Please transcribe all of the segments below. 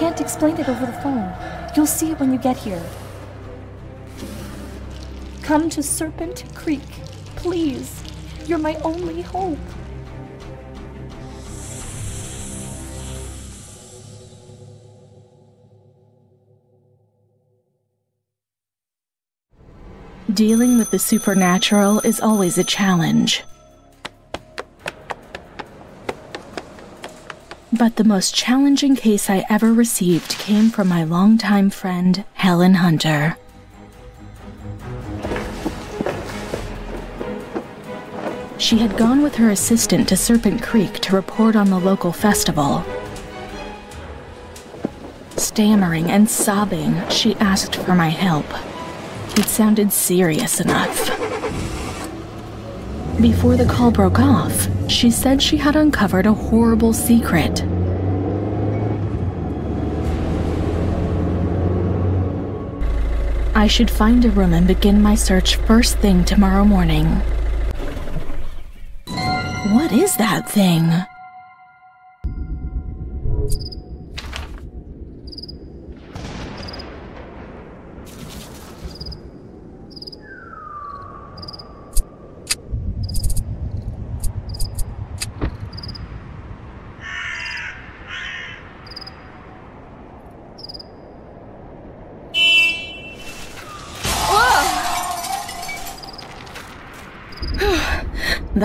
I can't explain it over the phone. You'll see it when you get here. Come to Serpent Creek, please. You're my only hope. Dealing with the supernatural is always a challenge. But the most challenging case I ever received came from my longtime friend, Helen Hunter. She had gone with her assistant to Serpent Creek to report on the local festival. Stammering and sobbing, she asked for my help. It sounded serious enough. Before the call broke off, she said she had uncovered a horrible secret. I should find a room and begin my search first thing tomorrow morning. What is that thing?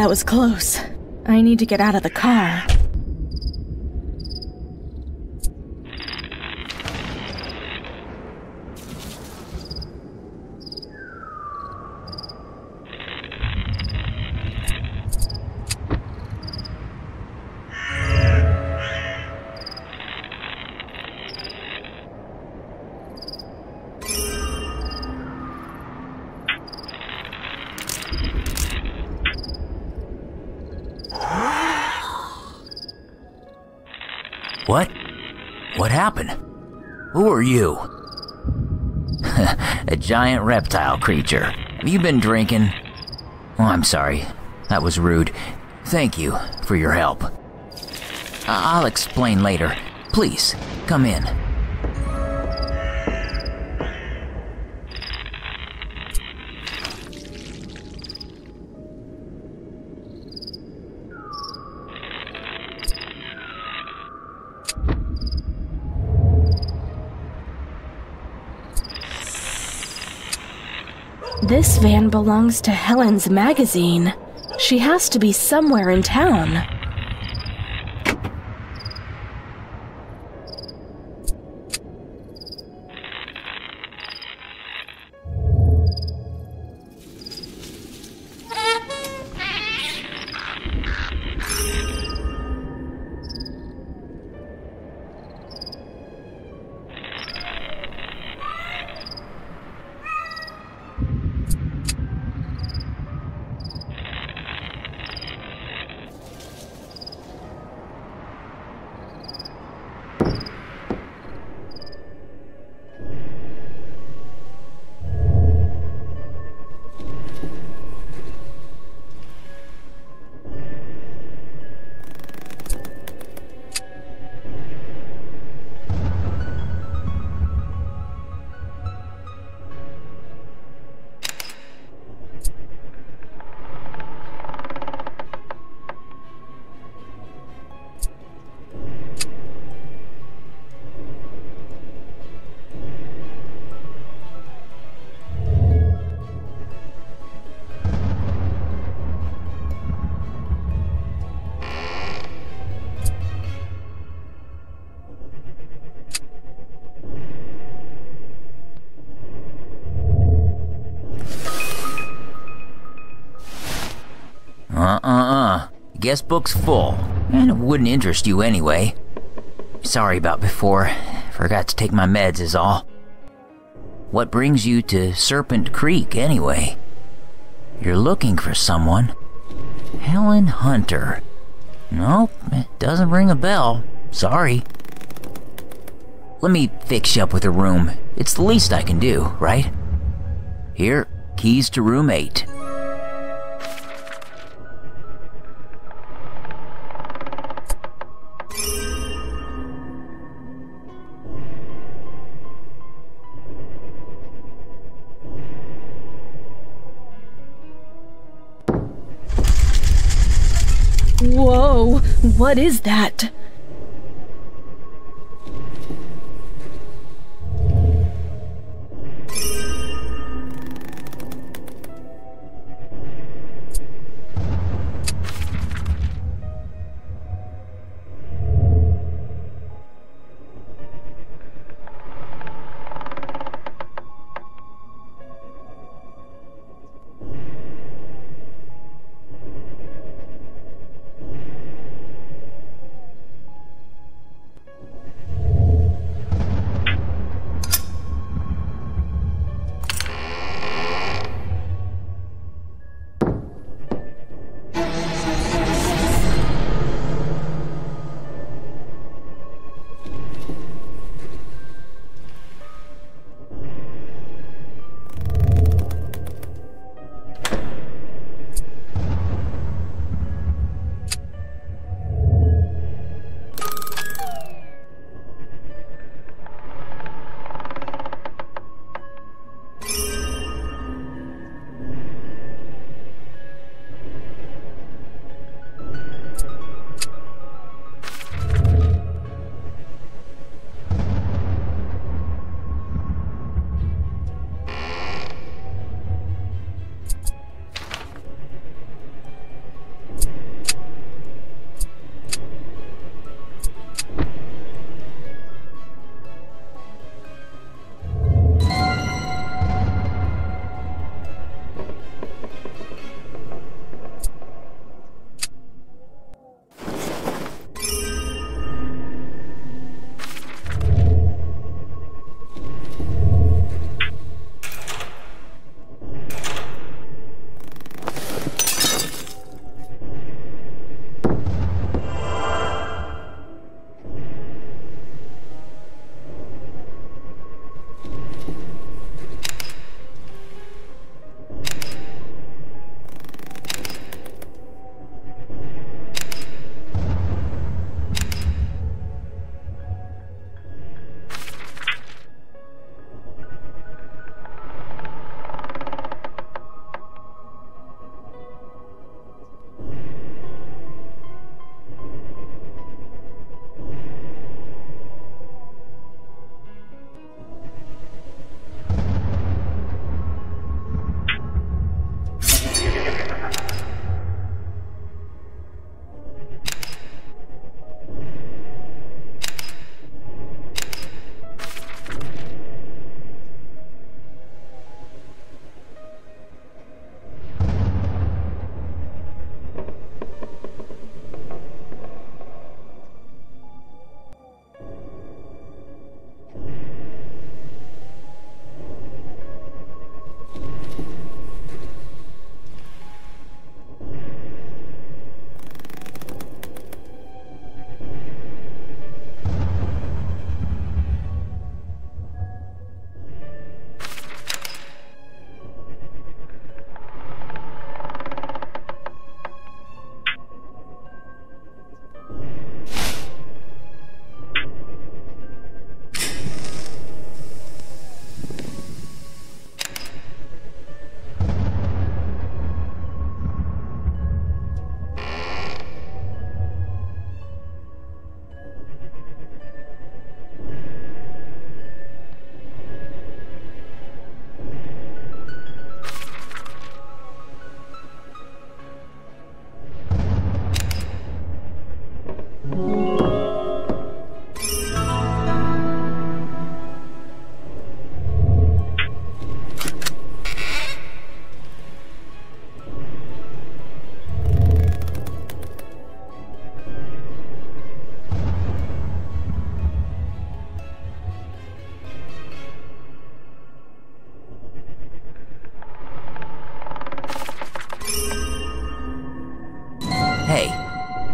That was close. I need to get out of the car. You? a giant reptile creature. Have you been drinking? Oh, I'm sorry. That was rude. Thank you for your help. I- I'll explain later. Please, come in. This van belongs to Helen's magazine. She has to be somewhere in town. Guest book's full. And it wouldn't interest you anyway. Sorry about before. Forgot to take my meds is all. What brings you to Serpent Creek anyway? You're looking for someone. Helen Hunter. Nope, it doesn't ring a bell. Sorry. Let me fix you up with a room. It's the least I can do, right? Here, keys to room 8. What is that?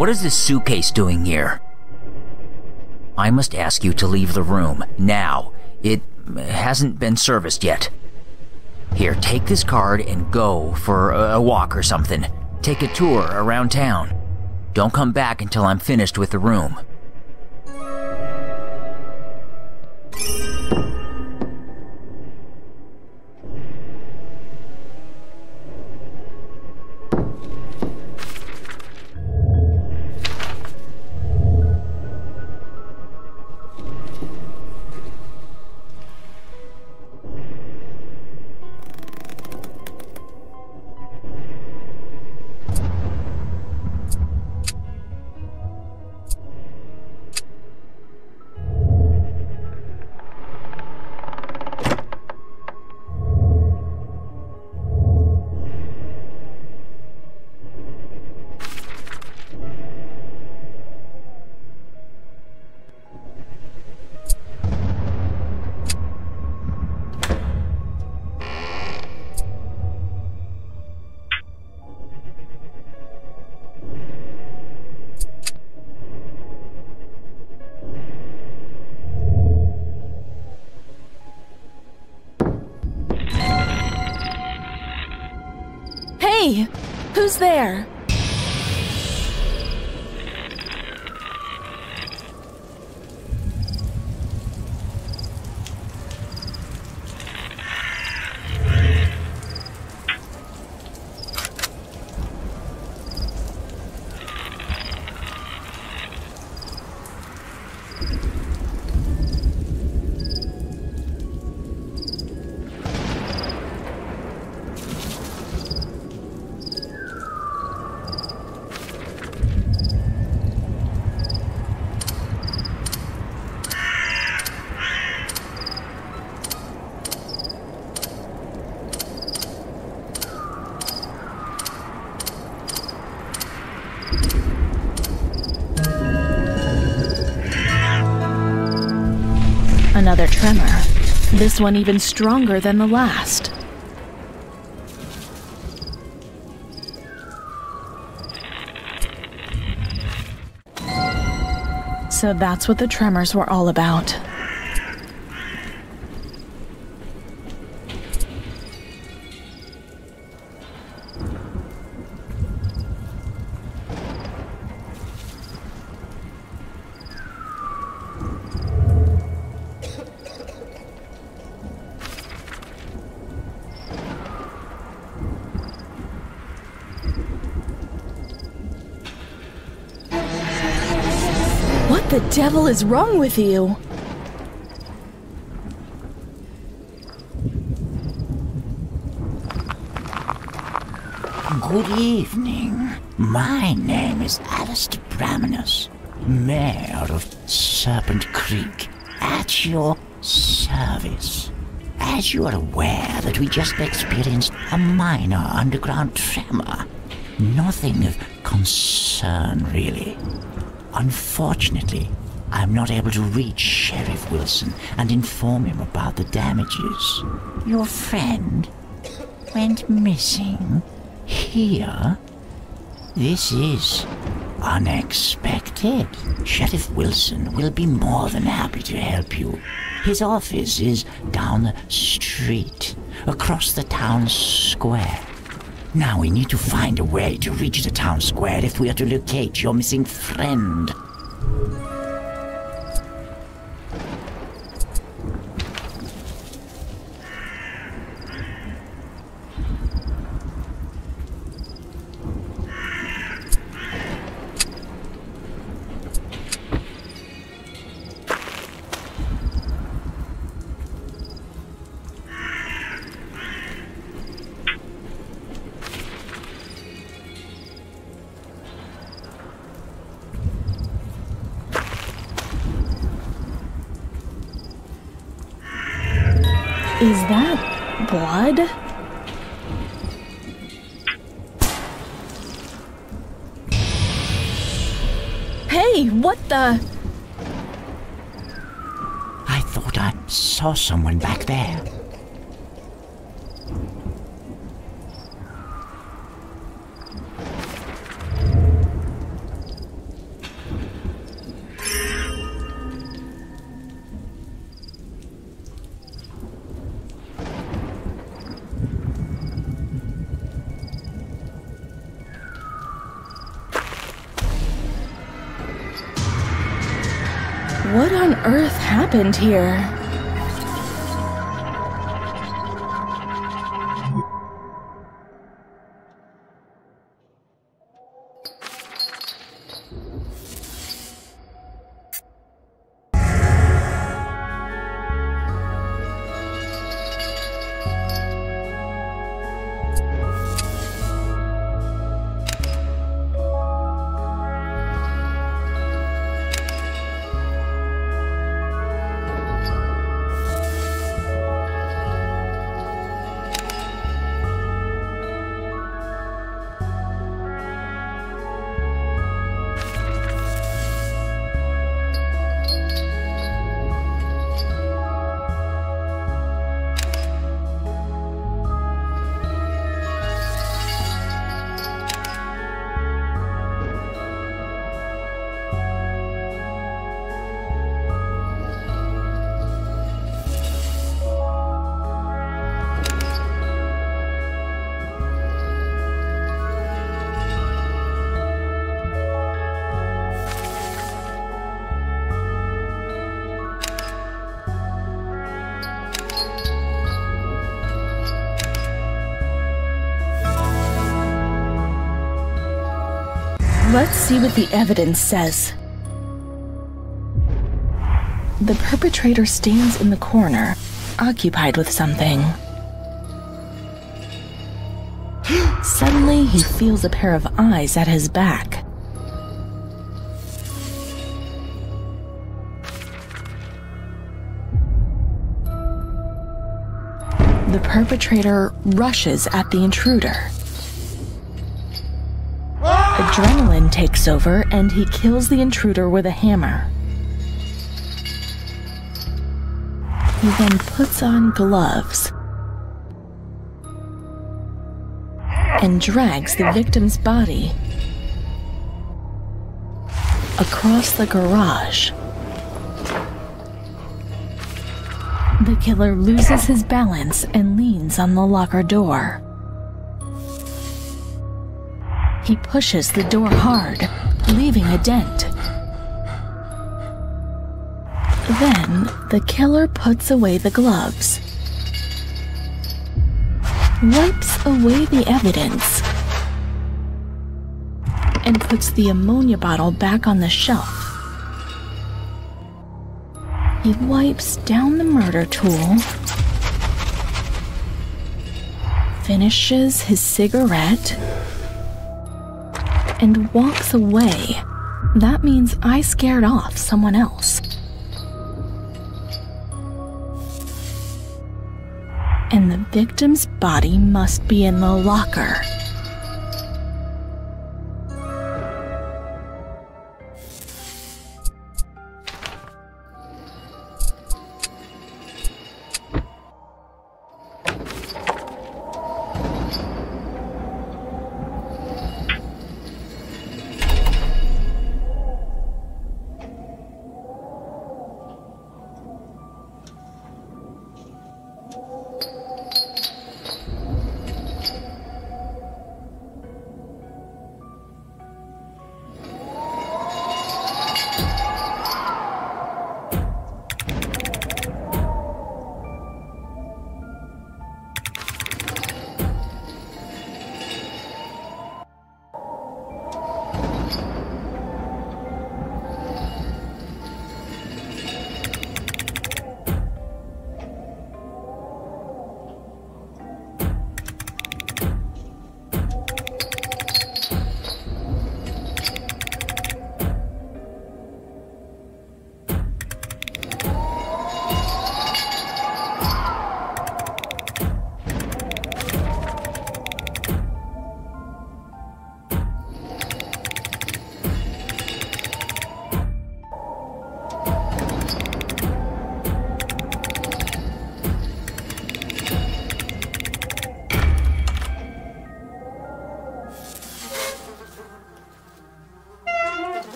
What is this suitcase doing here? I must ask you to leave the room, now. It hasn't been serviced yet. Here, take this card and go for a walk or something. Take a tour around town. Don't come back until I'm finished with the room. This one even stronger than the last. So that's what the tremors were all about. Devil is wrong with you? Good evening. My name is Alistair Braminus, Mayor of Serpent Creek, at your service. As you are aware that we just experienced a minor underground tremor. Nothing of concern, really. Unfortunately, I'm not able to reach Sheriff Wilson and inform him about the damages. Your friend went missing here? This is unexpected. Sheriff Wilson will be more than happy to help you. His office is down the street, across the town square. Now we need to find a way to reach the town square if we are to locate your missing friend. Someone back there. What on earth happened here? See what the evidence says. The perpetrator stands in the corner, occupied with something. Suddenly, he feels a pair of eyes at his back. The perpetrator rushes at the intruder. Takes over and he kills the intruder with a hammer. He then puts on gloves and drags the victim's body across the garage. The killer loses his balance and leans on the locker door. He pushes the door hard, leaving a dent. Then, the killer puts away the gloves, wipes away the evidence, and puts the ammonia bottle back on the shelf. He wipes down the murder tool, finishes his cigarette, and walks away. That means I scared off someone else. And the victim's body must be in the locker.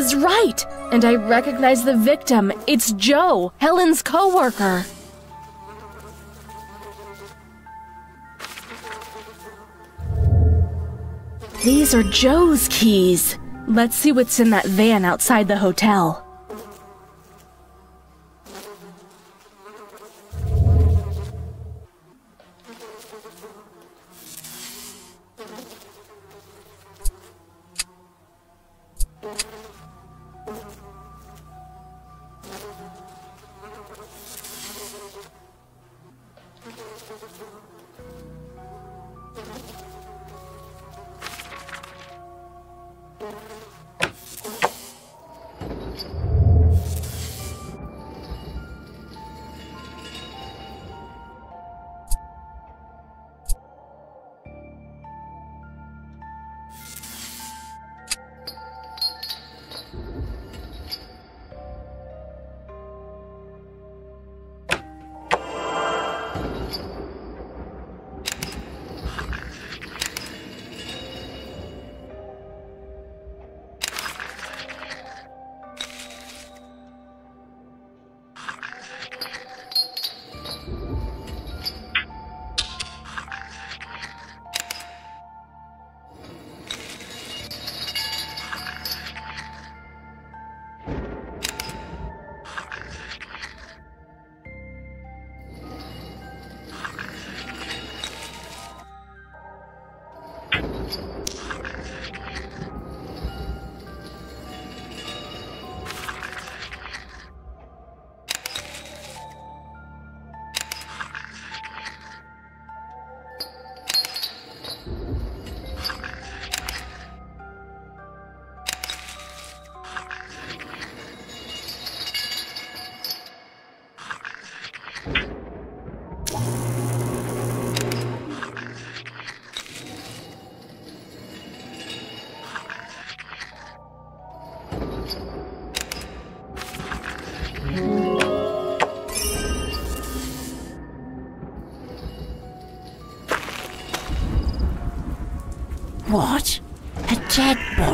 Was right! And I recognize the victim. It's Joe, Helen's coworker. These are Joe's keys. Let's see what's in that van outside the hotel.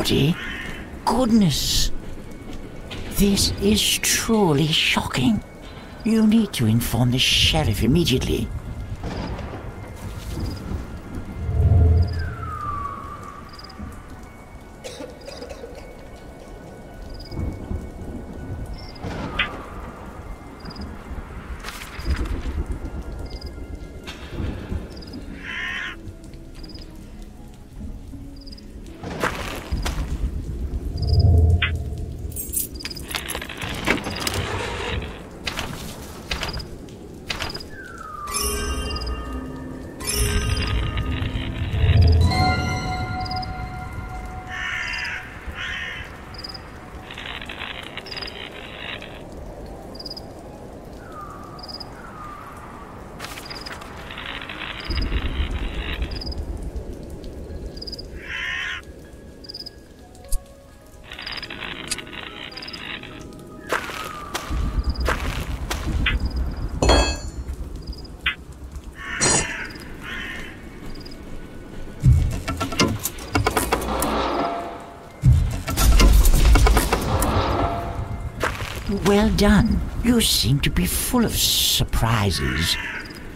Body? Goodness. This is truly shocking. You need to inform the sheriff immediately. Done. You seem to be full of surprises.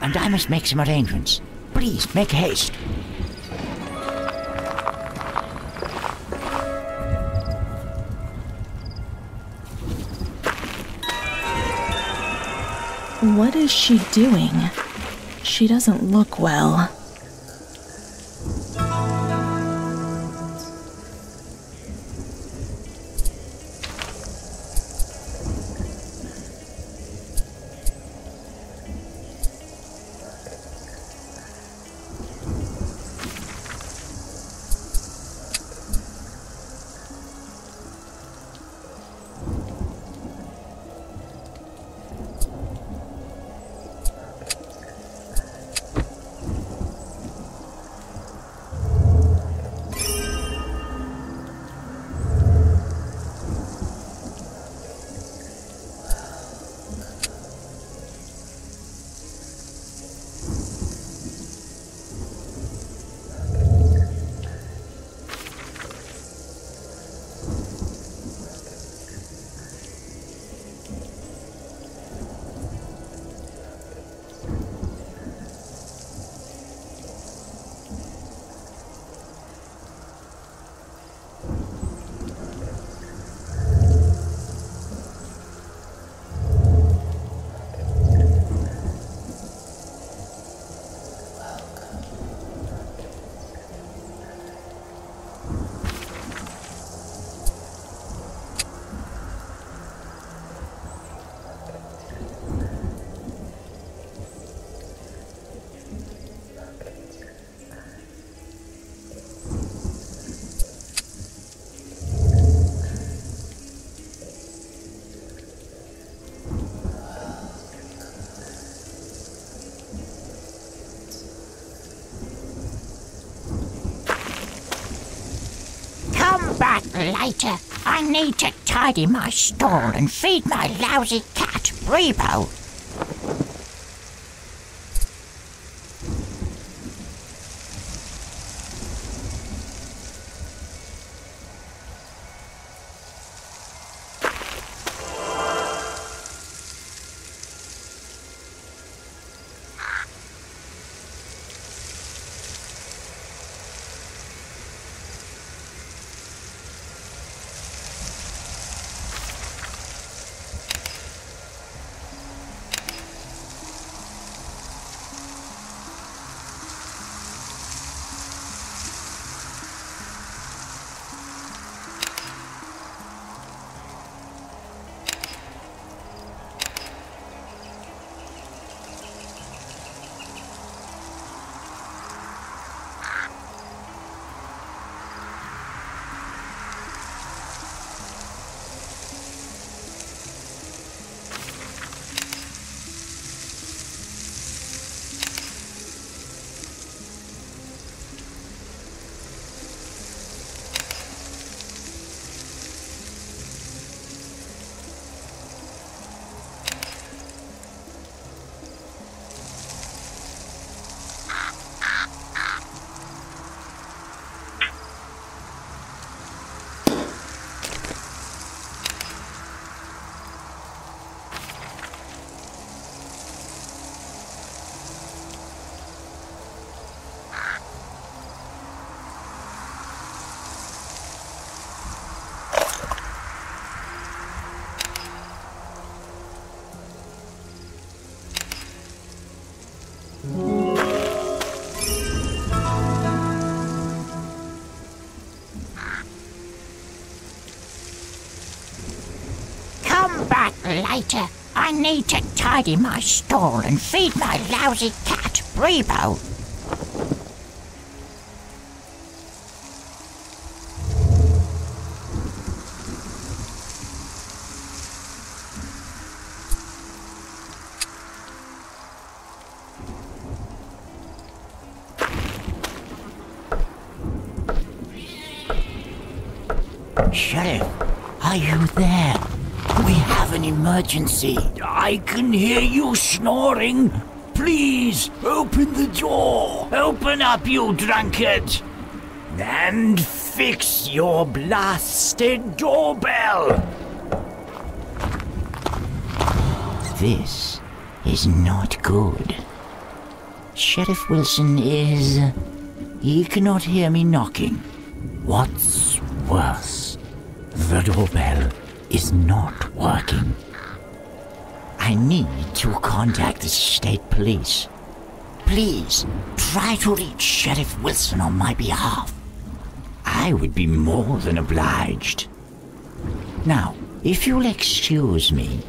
And I must make some arrangements. Please, make haste. What is she doing? She doesn't look well. Need to tidy my stall and feed my lousy cat, Rebo. Later. I need to tidy my stall and feed my lousy cat, Brebo. Can hear you snoring. Please, open the door. Open up, you drunkard. And fix your blasted doorbell. This is not good. Sheriff Wilson is. He cannot hear me knocking. What's worse? The doorbell is not working. I need to contact the state police. Please, try to reach Sheriff Wilson on my behalf. I would be more than obliged. Now, if you'll excuse me.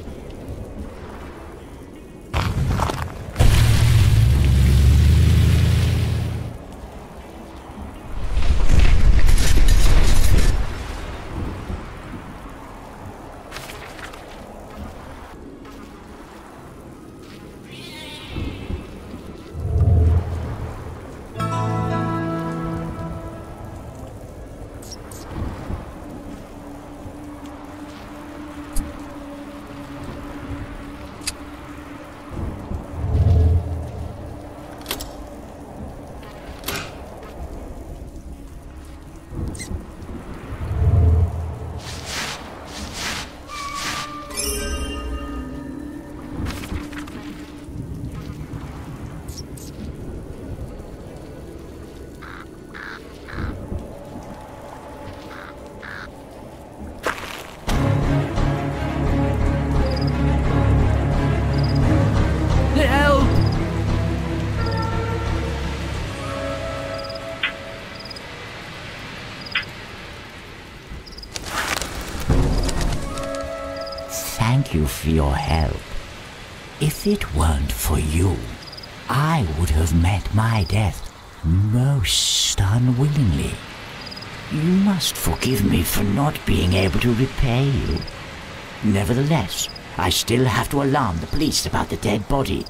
Nevertheless, I still have to alarm the police about the dead body.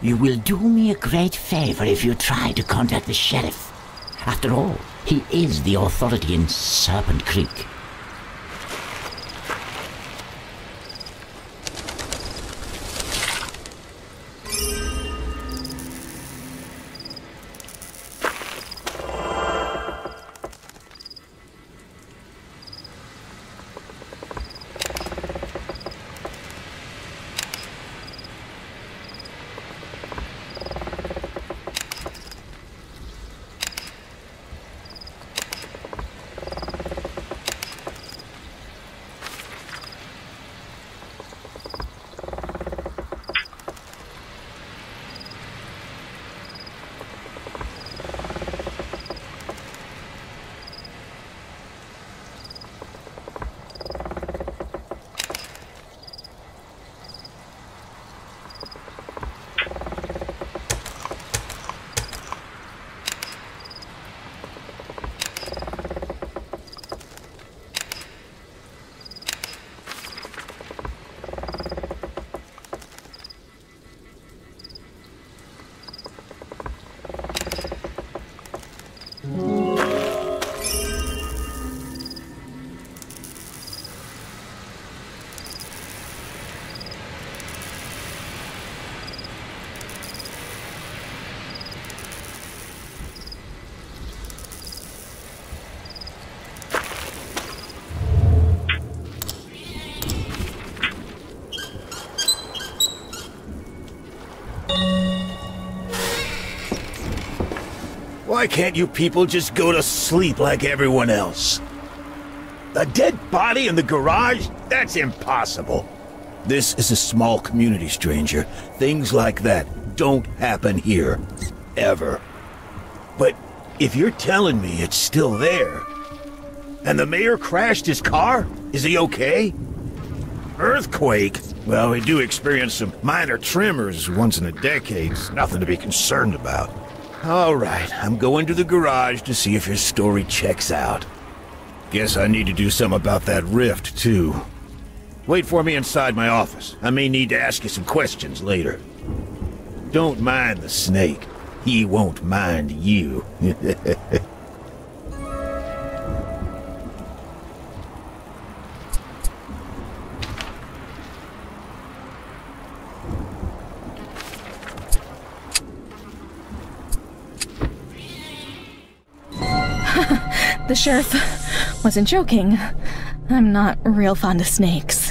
You will do me a great favor if you try to contact the sheriff. After all, he is the authority in Serpent Creek. Why can't you people just go to sleep like everyone else? A dead body in the garage? That's impossible. This is a small community, stranger. Things like that don't happen here. Ever. But if you're telling me it's still there, and the mayor crashed his car, is he okay? Earthquake? Well, we do experience some minor tremors once in a decade. It's nothing to be concerned about. All right, I'm going to the garage to see if your story checks out. Guess I need to do something about that rift, too. Wait for me inside my office. I may need to ask you some questions later. Don't mind the snake. He won't mind you. Sheriff wasn't joking. I'm not real fond of snakes.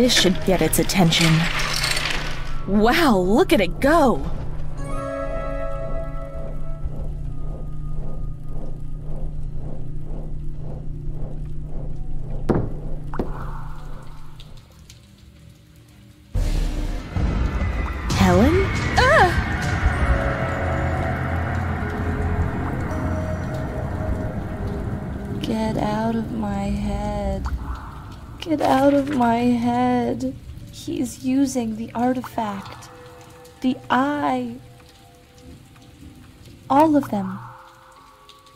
This should get its attention. Wow, look at it go! Helen? Ah! Get out of my head. Get out of my head. Using the artifact. The eye. All of them.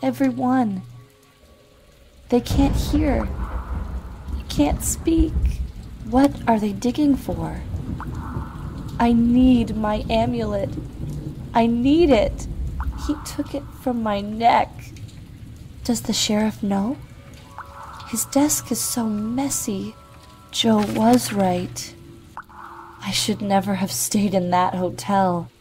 Every one. They can't hear. You can't speak. What are they digging for? I need my amulet. I need it. He took it from my neck. Does the sheriff know? His desk is so messy. Joe was right. I should never have stayed in that hotel.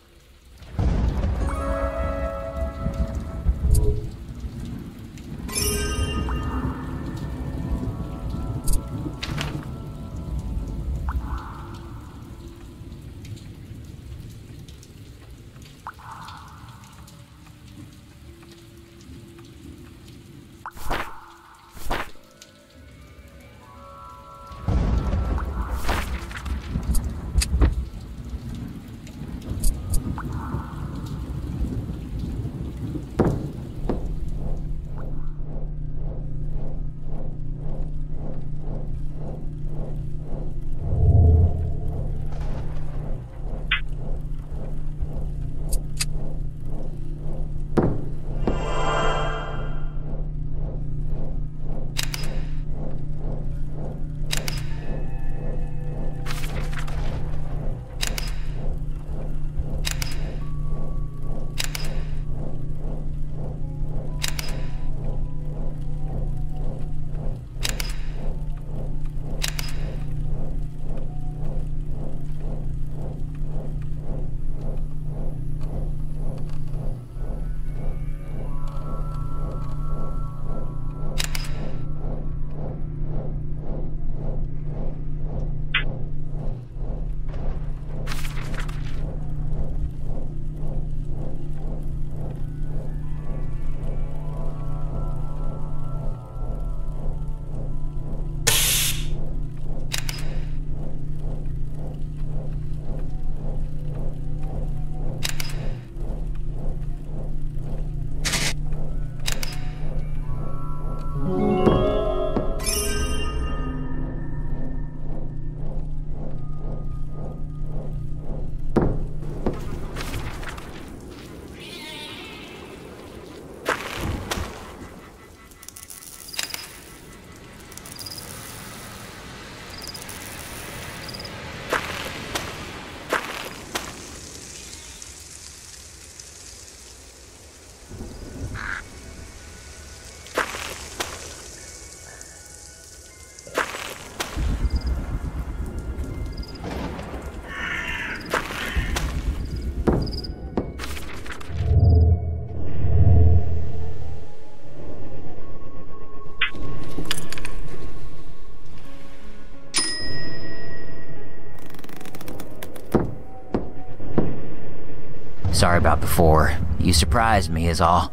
Sorry about before. You surprised me, is all.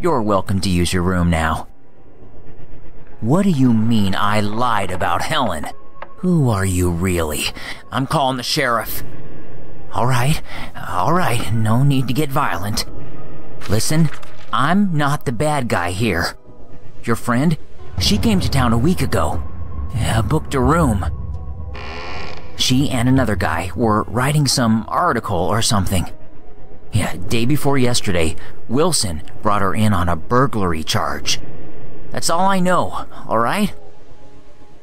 You're welcome to use your room now. What do you mean I lied about Helen? Who are you really? I'm calling the sheriff. Alright, alright, no need to get violent. Listen, I'm not the bad guy here. Your friend, she came to town a week ago. Uh, booked a room. She and another guy were writing some article or something. Yeah, day before yesterday, Wilson brought her in on a burglary charge. That's all I know, alright?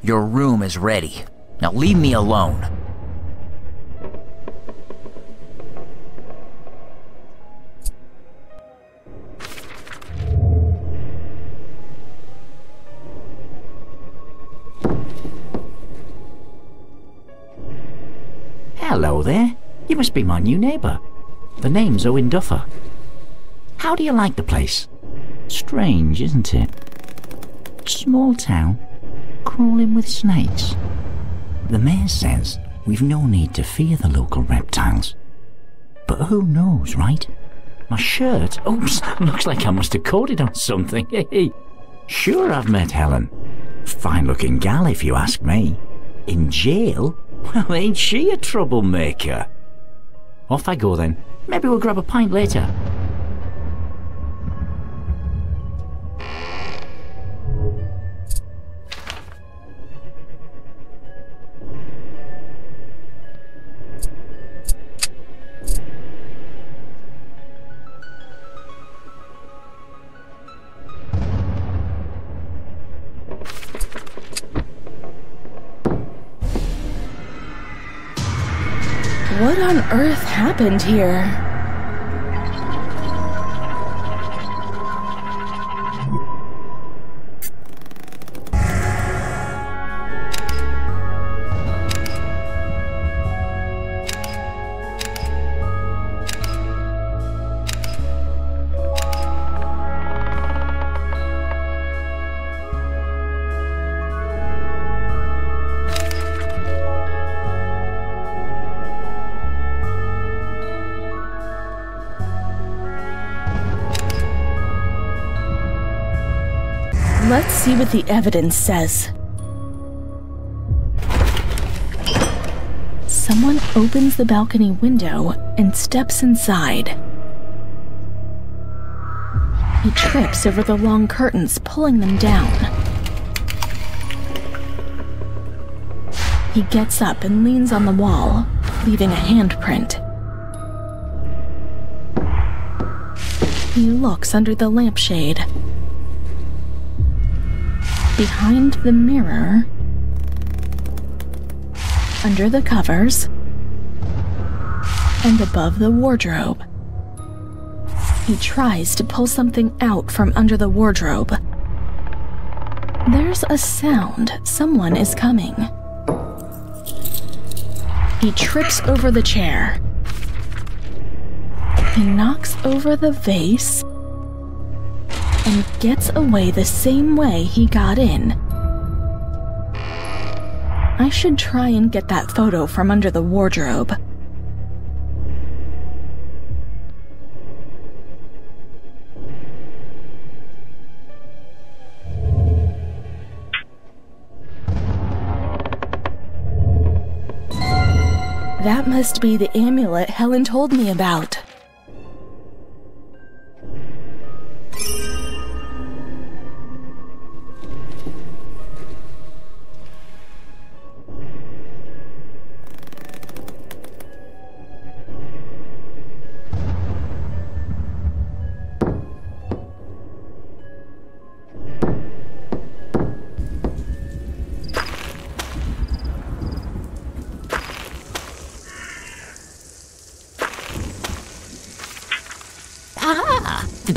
Your room is ready. Now leave me alone. Must be my new neighbour. The name's Owen Duffer. How do you like the place? Strange, isn't it? Small town, crawling with snakes. The mayor says we've no need to fear the local reptiles. But who knows, right? My shirt, oops, looks like I must have caught it on something. sure, I've met Helen. Fine looking gal, if you ask me. In jail? Well, ain't she a troublemaker? Off I go then. Maybe we'll grab a pint later. What on earth happened here? What the evidence says. Someone opens the balcony window and steps inside. He trips over the long curtains, pulling them down. He gets up and leans on the wall, leaving a handprint. He looks under the lampshade. Behind the mirror, under the covers, and above the wardrobe. He tries to pull something out from under the wardrobe. There's a sound. Someone is coming. He trips over the chair. He knocks over the vase and gets away the same way he got in. I should try and get that photo from under the wardrobe. That must be the amulet Helen told me about.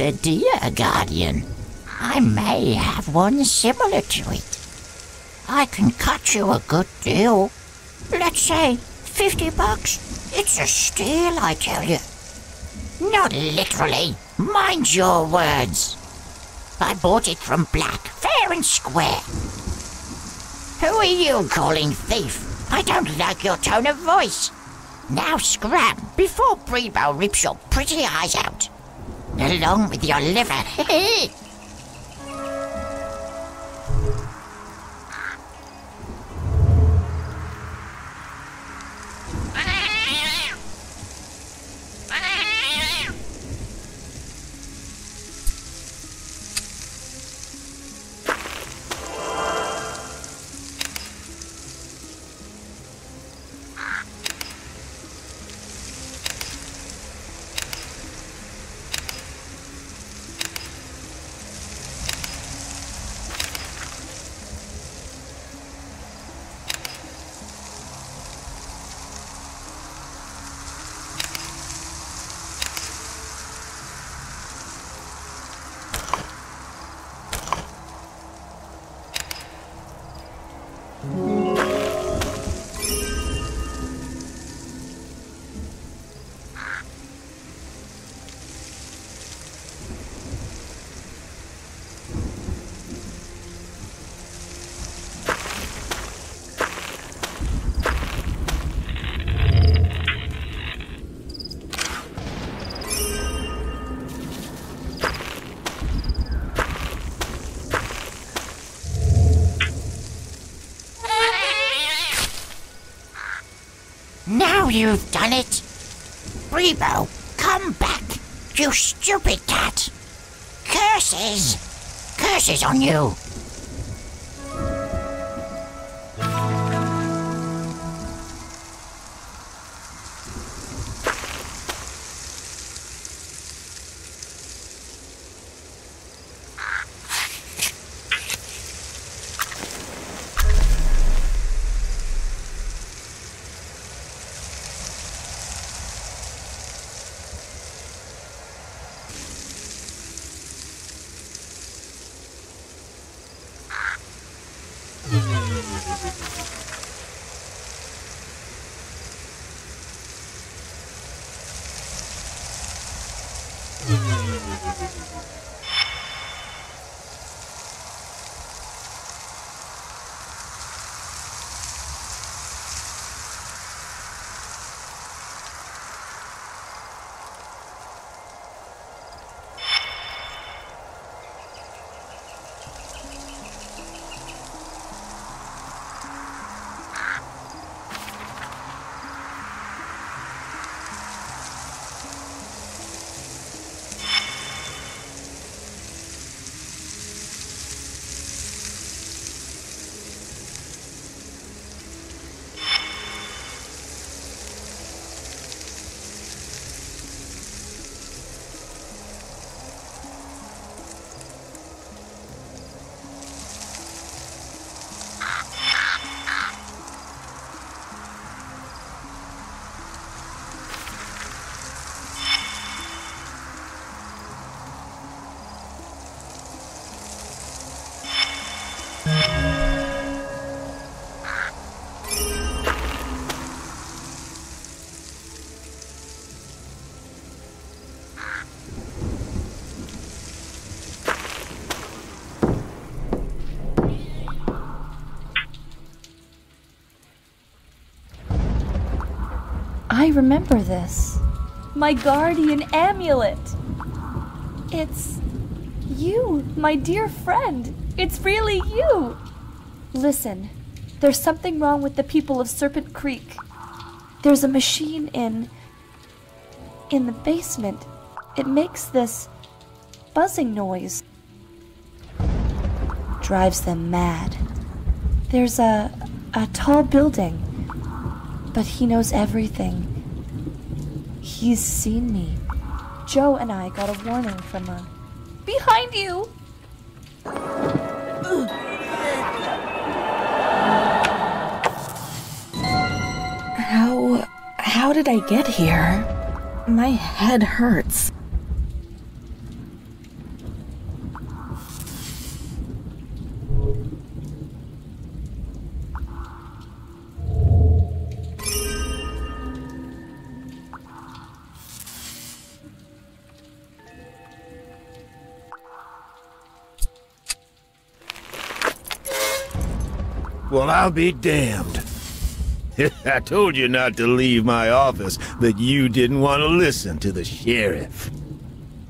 The deer guardian. I may have one similar to it. I can cut you a good deal. Let's say 50 bucks. It's a steal, I tell you. Not literally. Mind your words. I bought it from Black, fair and square. Who are you calling thief? I don't like your tone of voice. Now scram before Brebo rips your pretty eyes out. Along with your liver. you've done it. Brebo, come back, you stupid cat. Curses! Curses on you! I remember this. My guardian amulet. It's you, my dear friend. It's really you. Listen, there's something wrong with the people of Serpent Creek. There's a machine in. in the basement. It makes this buzzing noise. Drives them mad. There's a. a tall building but he knows everything. He's seen me. Joe and I got a warning from a. Behind you! How. how did I get here? My head hurts. I'll be damned. I told you not to leave my office, but you didn't want to listen to the sheriff.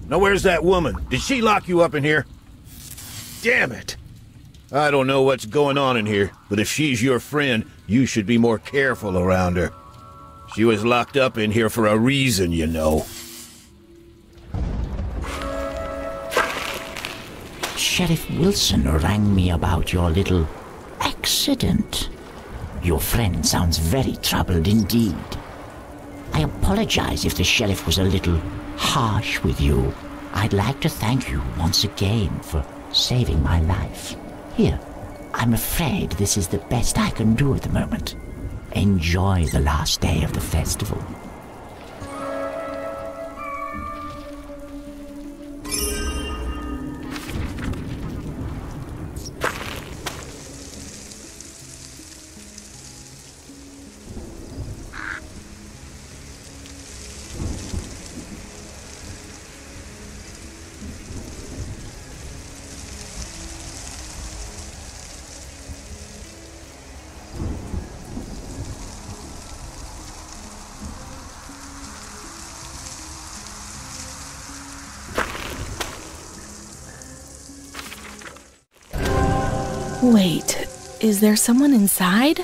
Now, where's that woman? Did she lock you up in here? Damn it! I don't know what's going on in here, but if she's your friend, you should be more careful around her. She was locked up in here for a reason, you know. Sheriff Wilson rang me about your little accident. Your friend sounds very troubled indeed. I apologize if the sheriff was a little harsh with you. I'd like to thank you once again for saving my life. Here, I'm afraid this is the best I can do at the moment. Enjoy the last day of the festival. There someone inside?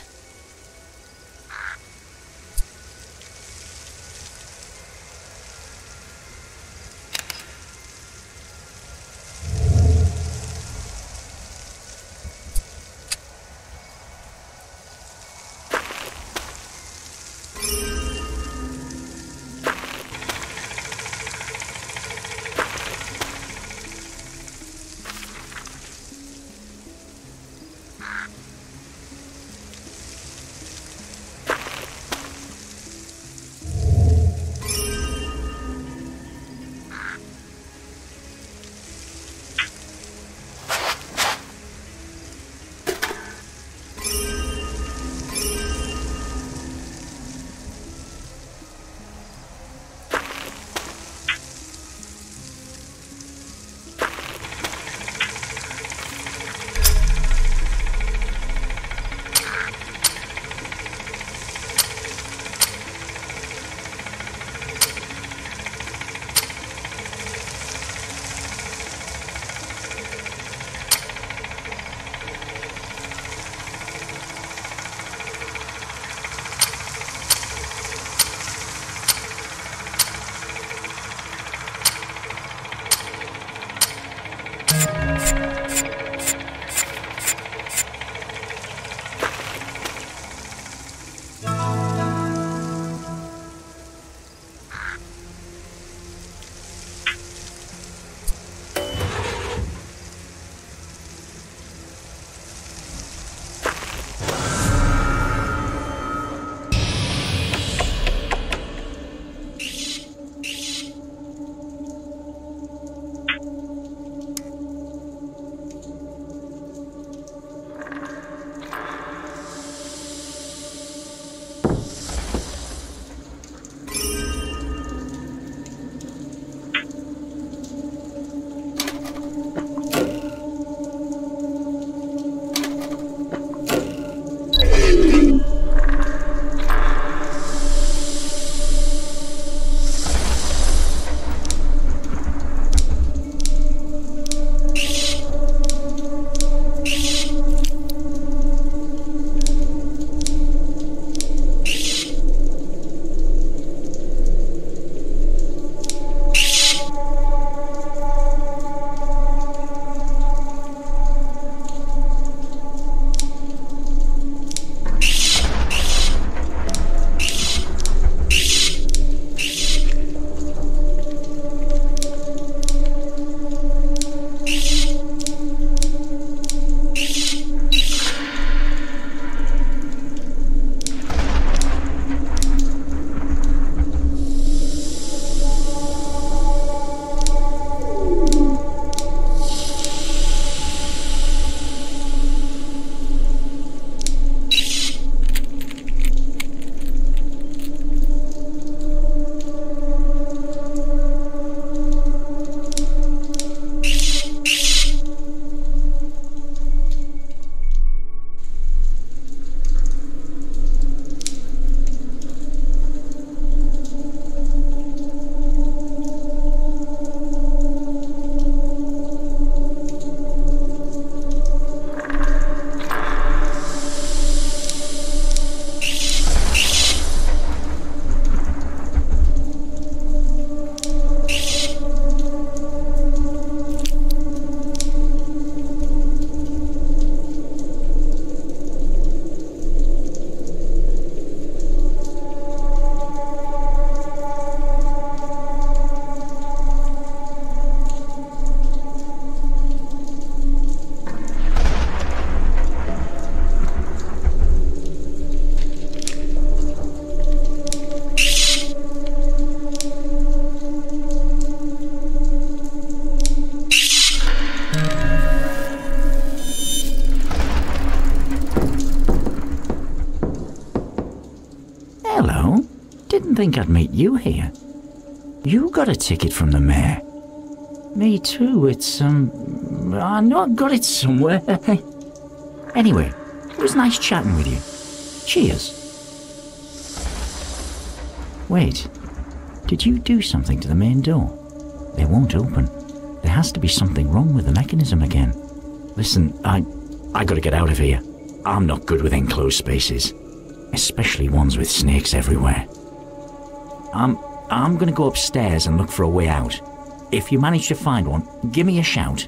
Think I'd meet you here. You got a ticket from the mayor. Me too. It's, um. I know I got it somewhere. anyway, it was nice chatting with you. Cheers. Wait. Did you do something to the main door? They won't open. There has to be something wrong with the mechanism again. Listen, I. I gotta get out of here. I'm not good with enclosed spaces, especially ones with snakes everywhere. I'm. I'm gonna go upstairs and look for a way out. If you manage to find one, give me a shout.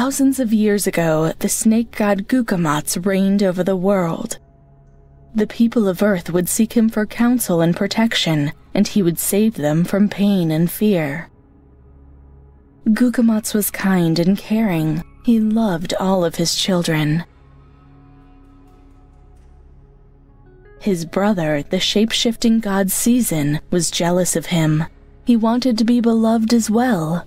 Thousands of years ago, the snake god Gukamatz reigned over the world. The people of Earth would seek him for counsel and protection, and he would save them from pain and fear. Gukamatz was kind and caring. He loved all of his children. His brother, the shape-shifting god Season, was jealous of him. He wanted to be beloved as well.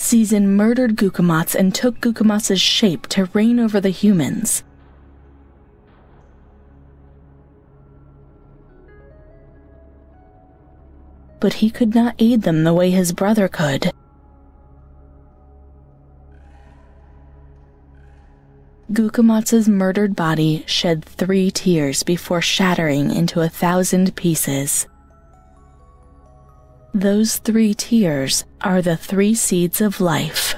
Season murdered Gukamatz and took Gukamatz's shape to reign over the humans. But he could not aid them the way his brother could. Gukamatz's murdered body shed three tears before shattering into a thousand pieces. Those three tears are the three seeds of life.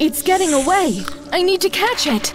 It's getting away! I need to catch it!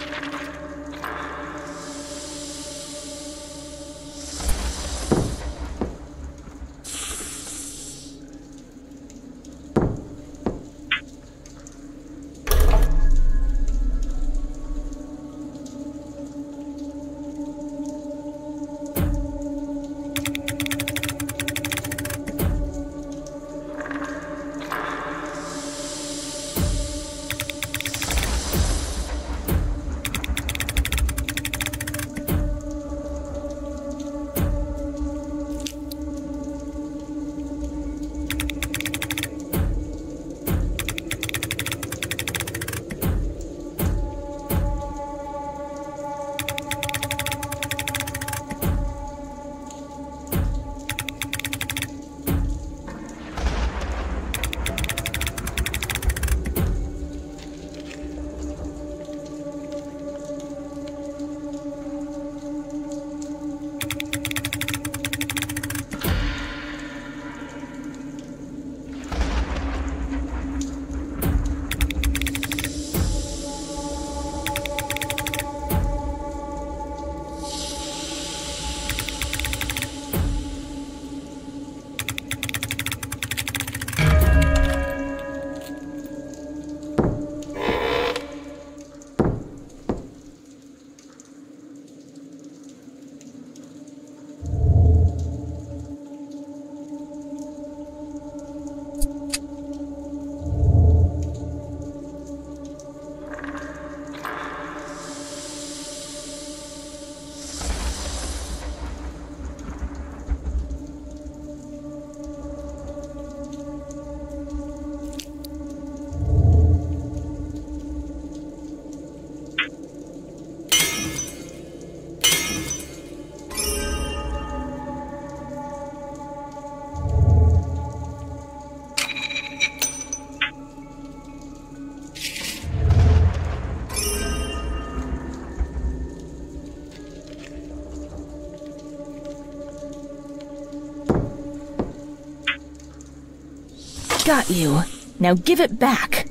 Got you. Now give it back.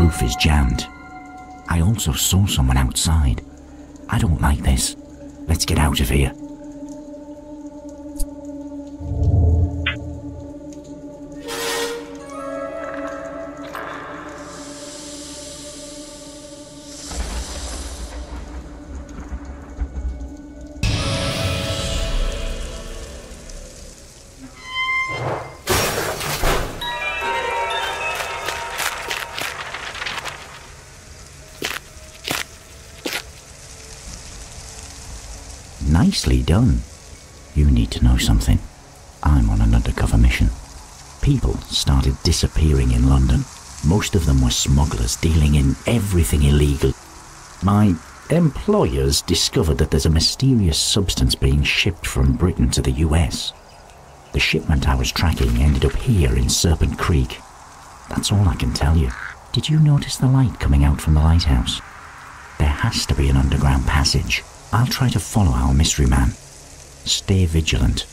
Roof is jammed. I also saw someone outside. I don't like this. Let's get out of here. Nicely done. You need to know something. I'm on an undercover mission. People started disappearing in London. Most of them were smugglers dealing in everything illegal. My employers discovered that there's a mysterious substance being shipped from Britain to the US. The shipment I was tracking ended up here in Serpent Creek. That's all I can tell you. Did you notice the light coming out from the lighthouse? There has to be an underground passage. I'll try to follow our mystery man. Stay vigilant.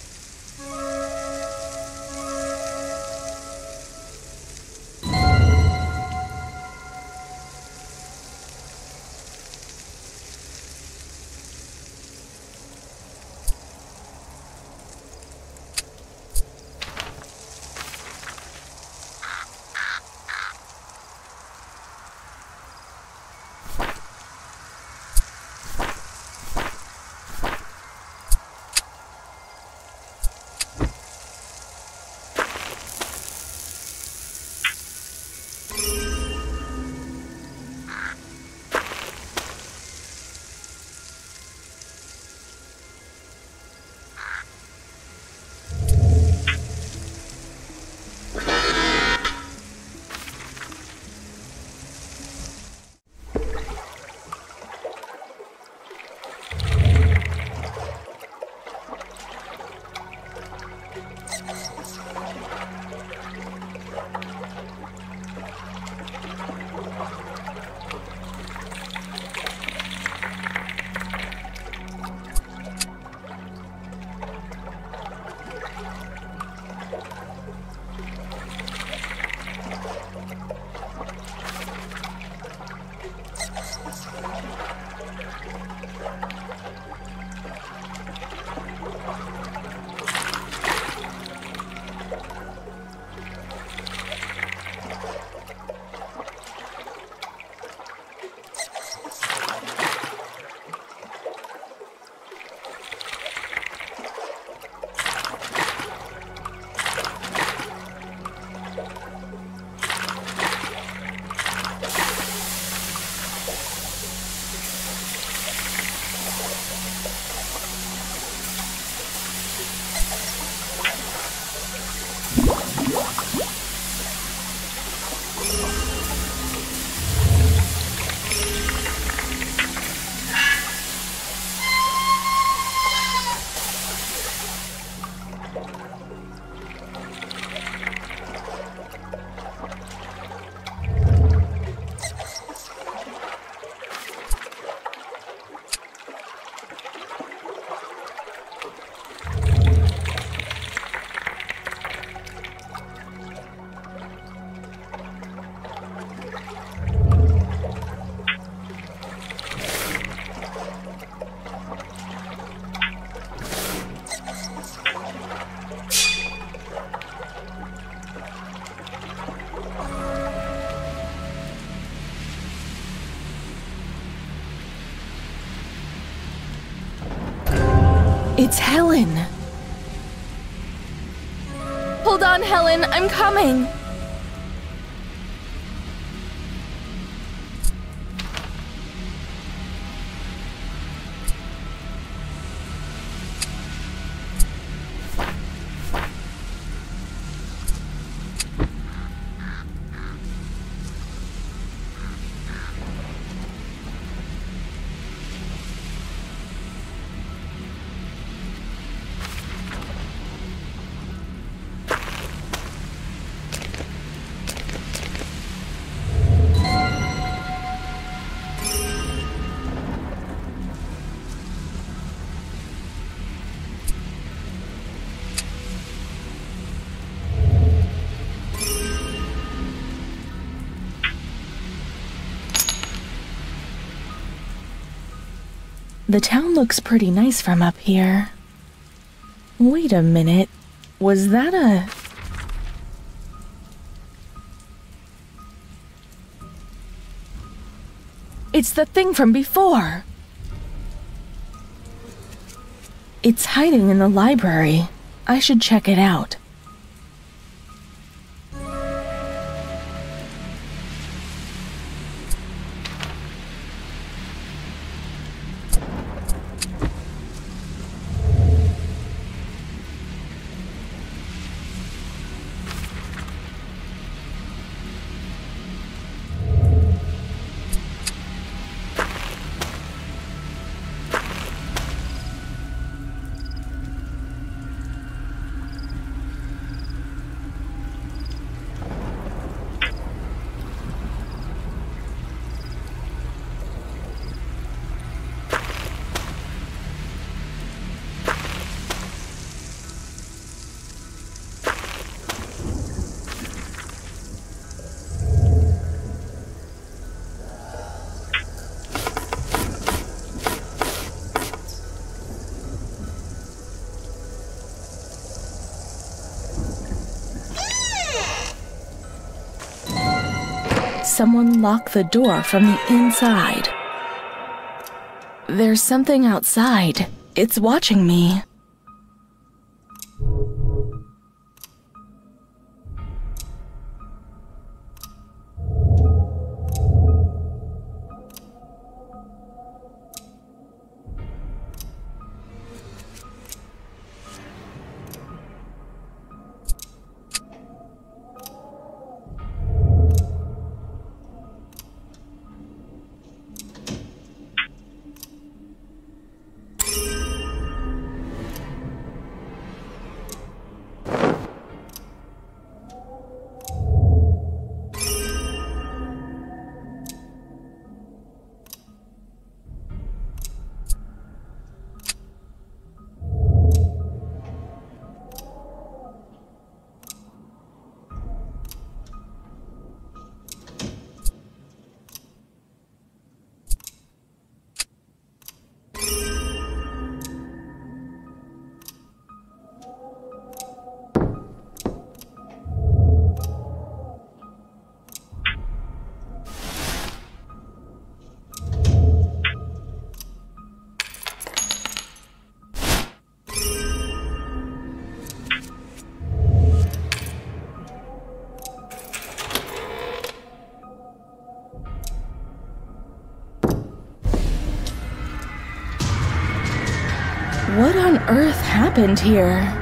I'm coming. The town looks pretty nice from up here. Wait a minute. Was that a. It's the thing from before! It's hiding in the library. I should check it out. Someone locked the door from the inside. There's something outside. It's watching me. Happened here?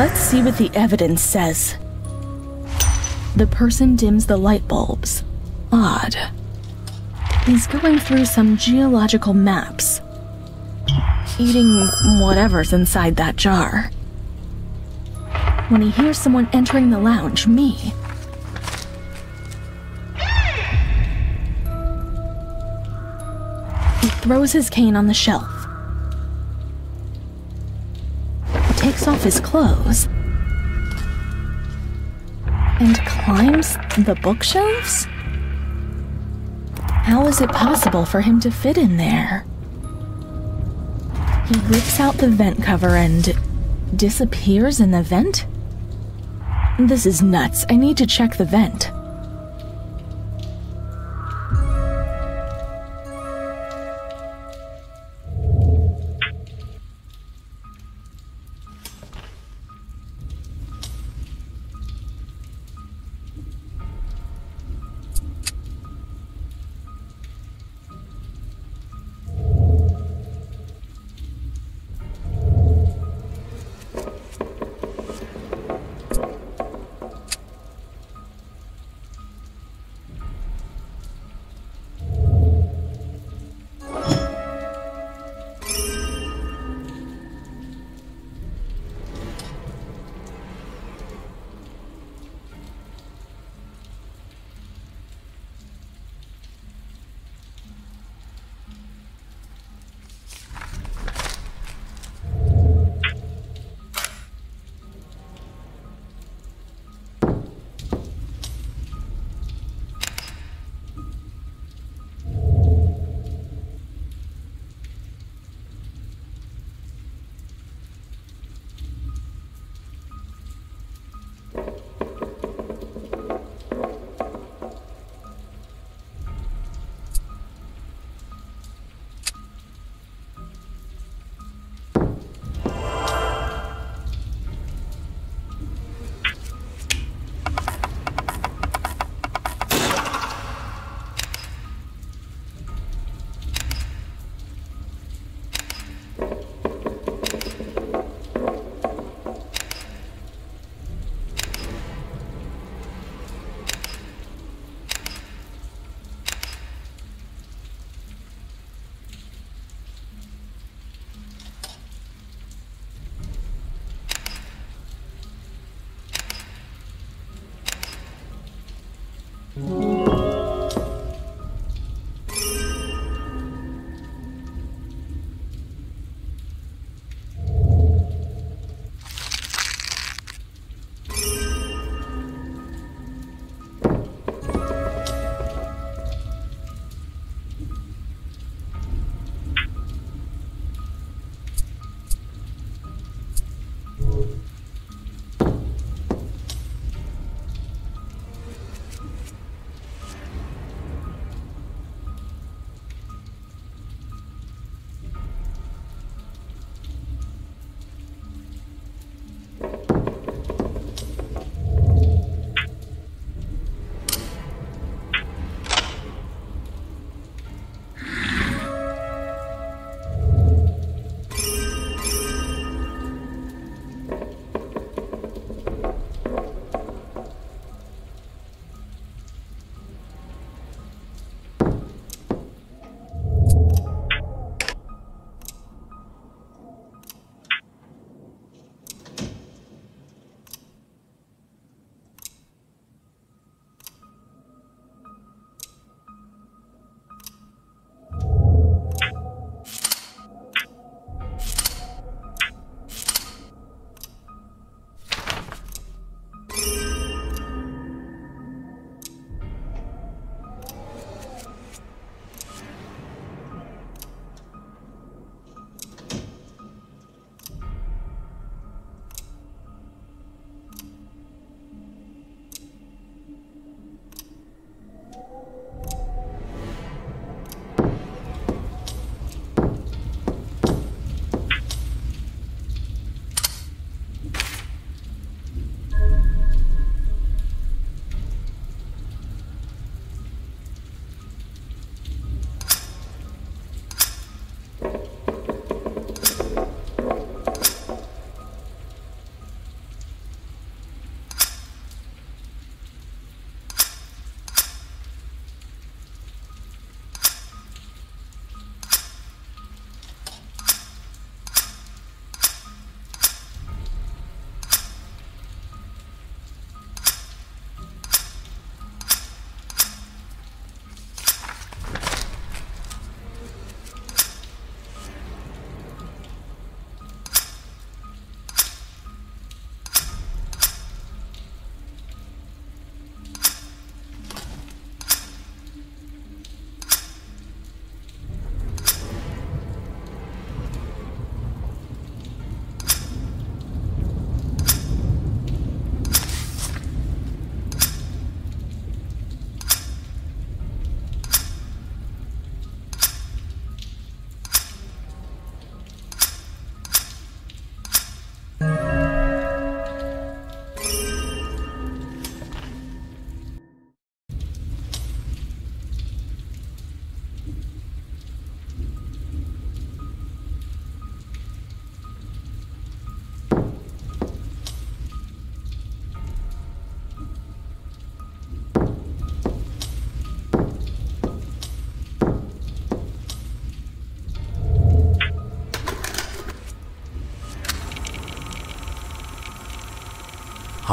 Let's see what the evidence says. The person dims the light bulbs. Odd. He's going through some geological maps. Eating whatever's inside that jar. when he hears someone entering the lounge, me. He throws his cane on the shelf, takes off his clothes, and climbs the bookshelves? How is it possible for him to fit in there? He rips out the vent cover and disappears in the vent? This is nuts. I need to check the vent.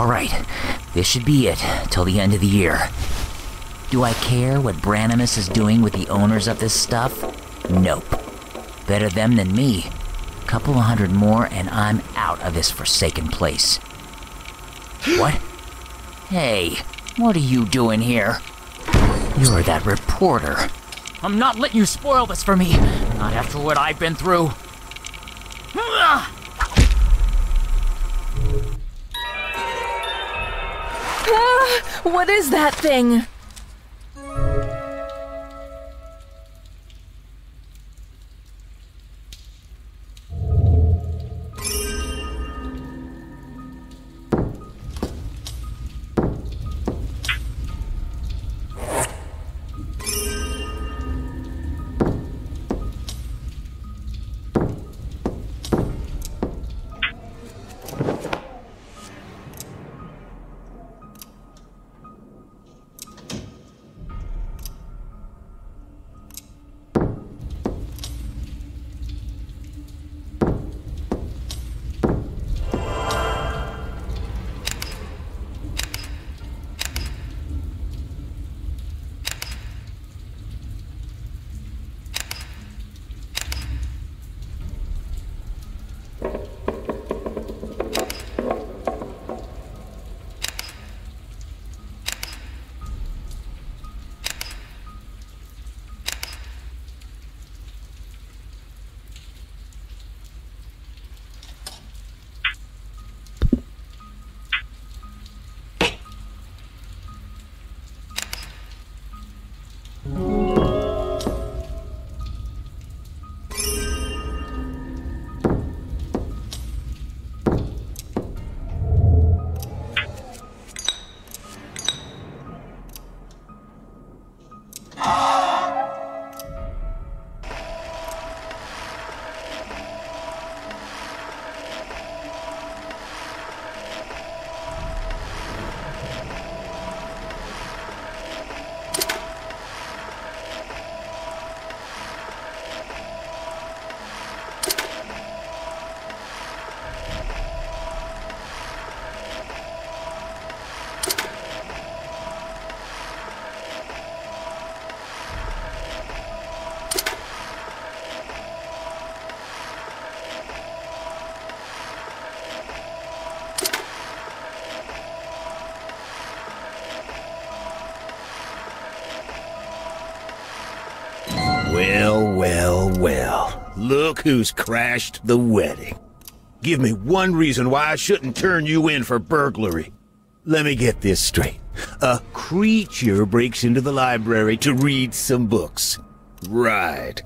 Alright, this should be it till the end of the year. Do I care what Branimus is doing with the owners of this stuff? Nope. Better them than me. Couple hundred more and I'm out of this forsaken place. What? Hey, what are you doing here? You're that reporter. I'm not letting you spoil this for me. Not after what I've been through. What is that thing? Look who's crashed the wedding. Give me one reason why I shouldn't turn you in for burglary. Let me get this straight. A creature breaks into the library to read some books. Right.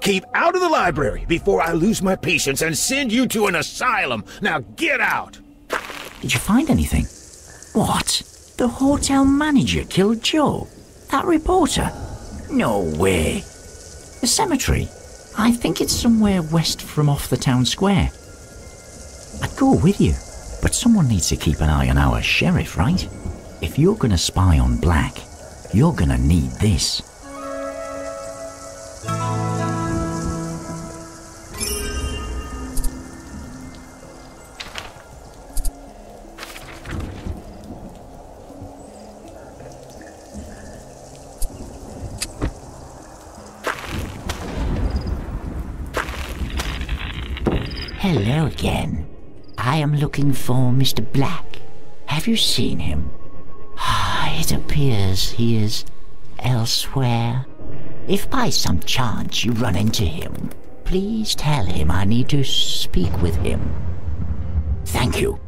Keep out of the library before I lose my patience and send you to an asylum. Now get out! Did you find anything? What? The hotel manager killed Joe? That reporter? No way. The cemetery? I think it's somewhere west from off the town square. I'd go with you, but someone needs to keep an eye on our sheriff, right? If you're gonna spy on Black, you're gonna need this. Again. I am looking for Mr. Black. Have you seen him? Ah, It appears he is elsewhere. If by some chance you run into him, please tell him I need to speak with him. Thank you.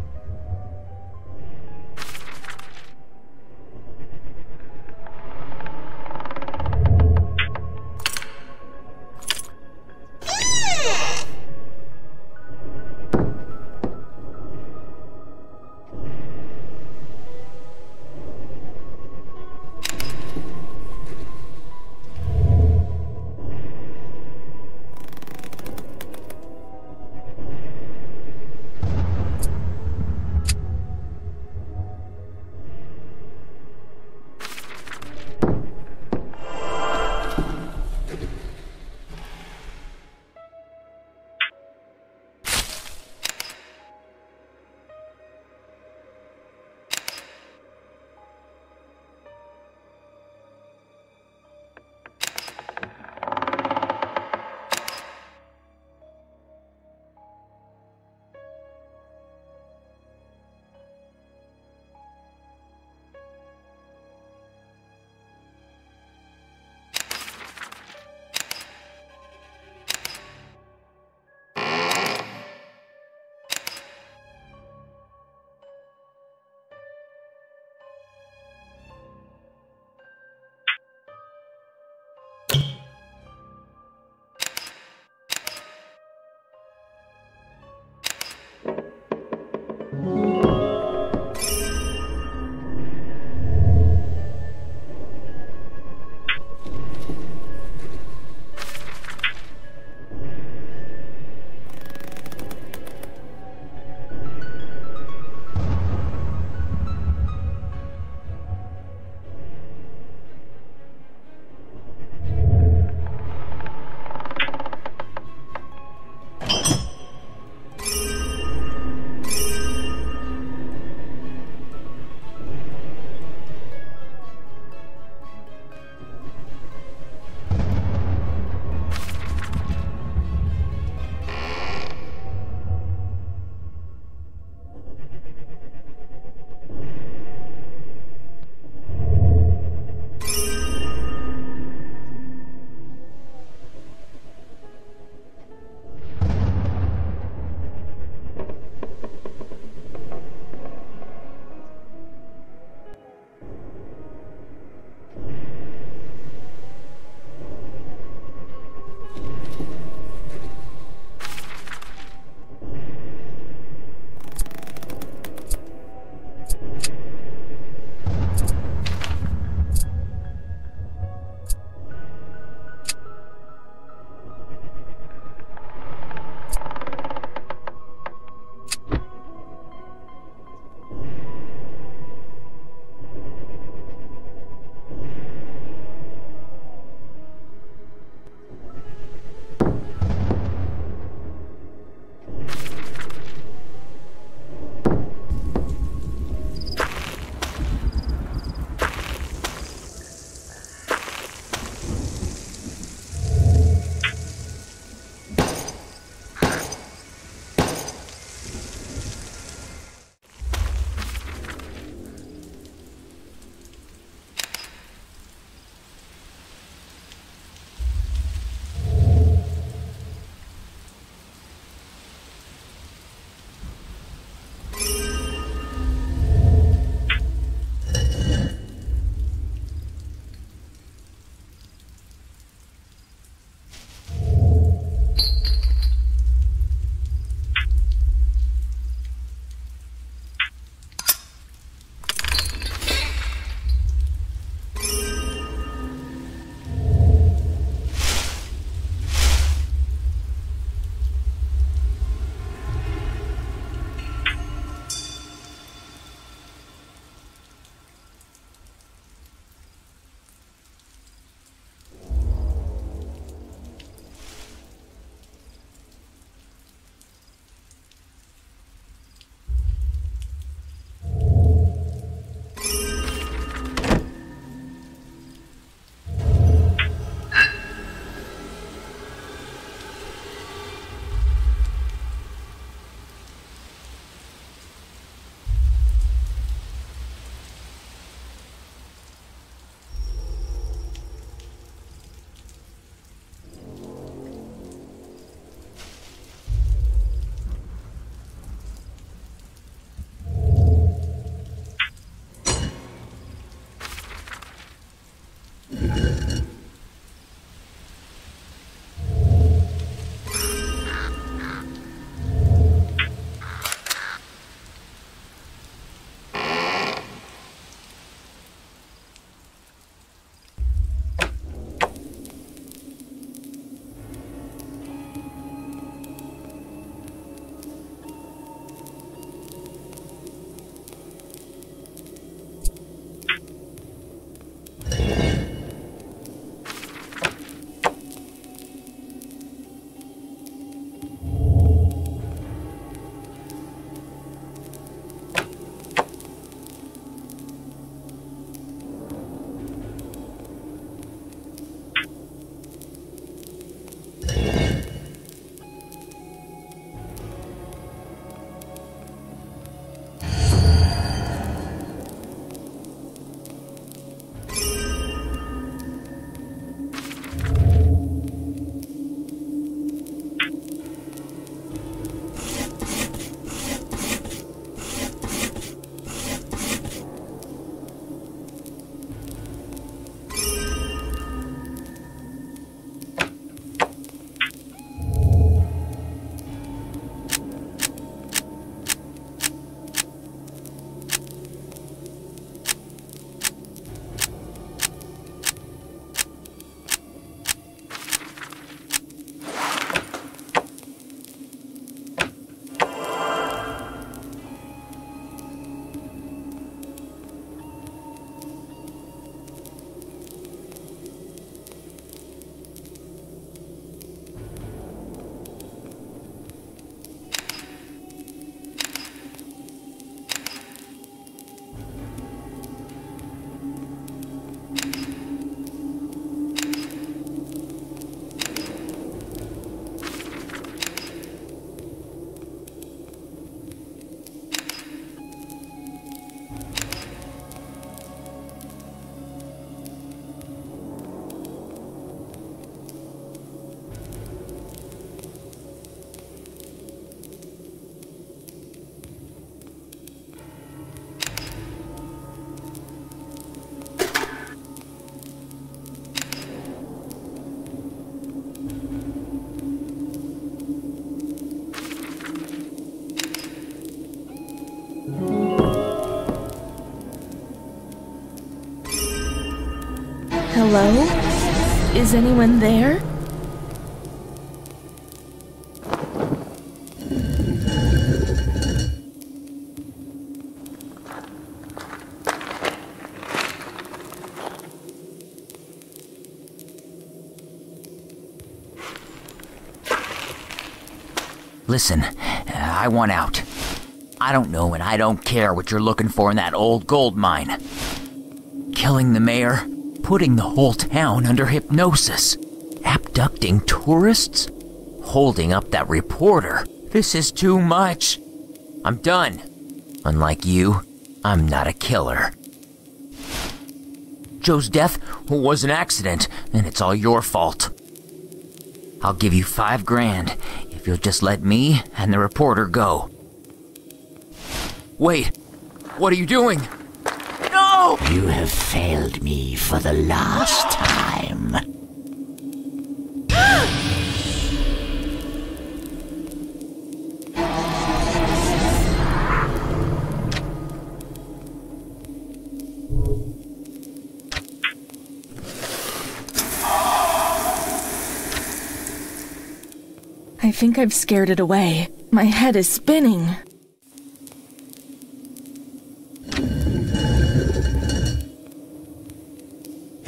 Hello? Is anyone there? Listen, I want out. I don't know and I don't care what you're looking for in that old gold mine. Killing the mayor, putting the whole town under hypnosis, abducting tourists, holding up that reporter. This is too much. I'm done. Unlike you, I'm not a killer. Joe's death was an accident, and it's all your fault. I'll give you five grand if you'll just let me and the reporter go. Wait, what are you doing? You have failed me for the last time. I think I've scared it away. My head is spinning.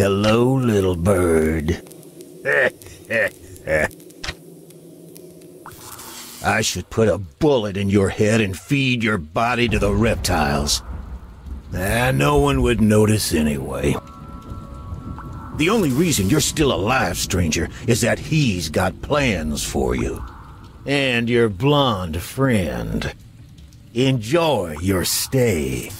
Hello, little bird. I should put a bullet in your head and feed your body to the reptiles. Ah, no one would notice anyway. The only reason you're still alive, stranger, is that he's got plans for you. And your blonde friend. Enjoy your stay.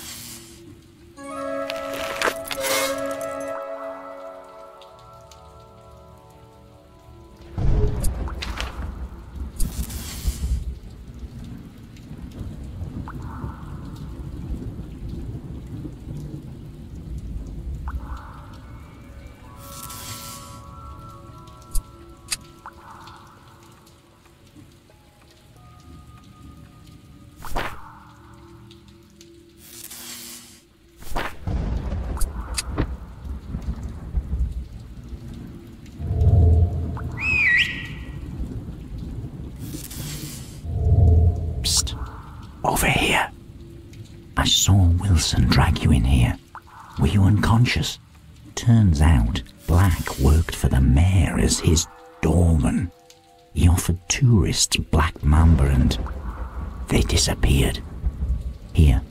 Disappeared. Here,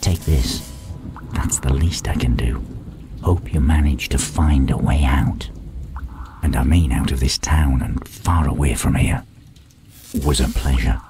take this. That's the least I can do. Hope you manage to find a way out. And I mean out of this town and far away from here. Was a pleasure.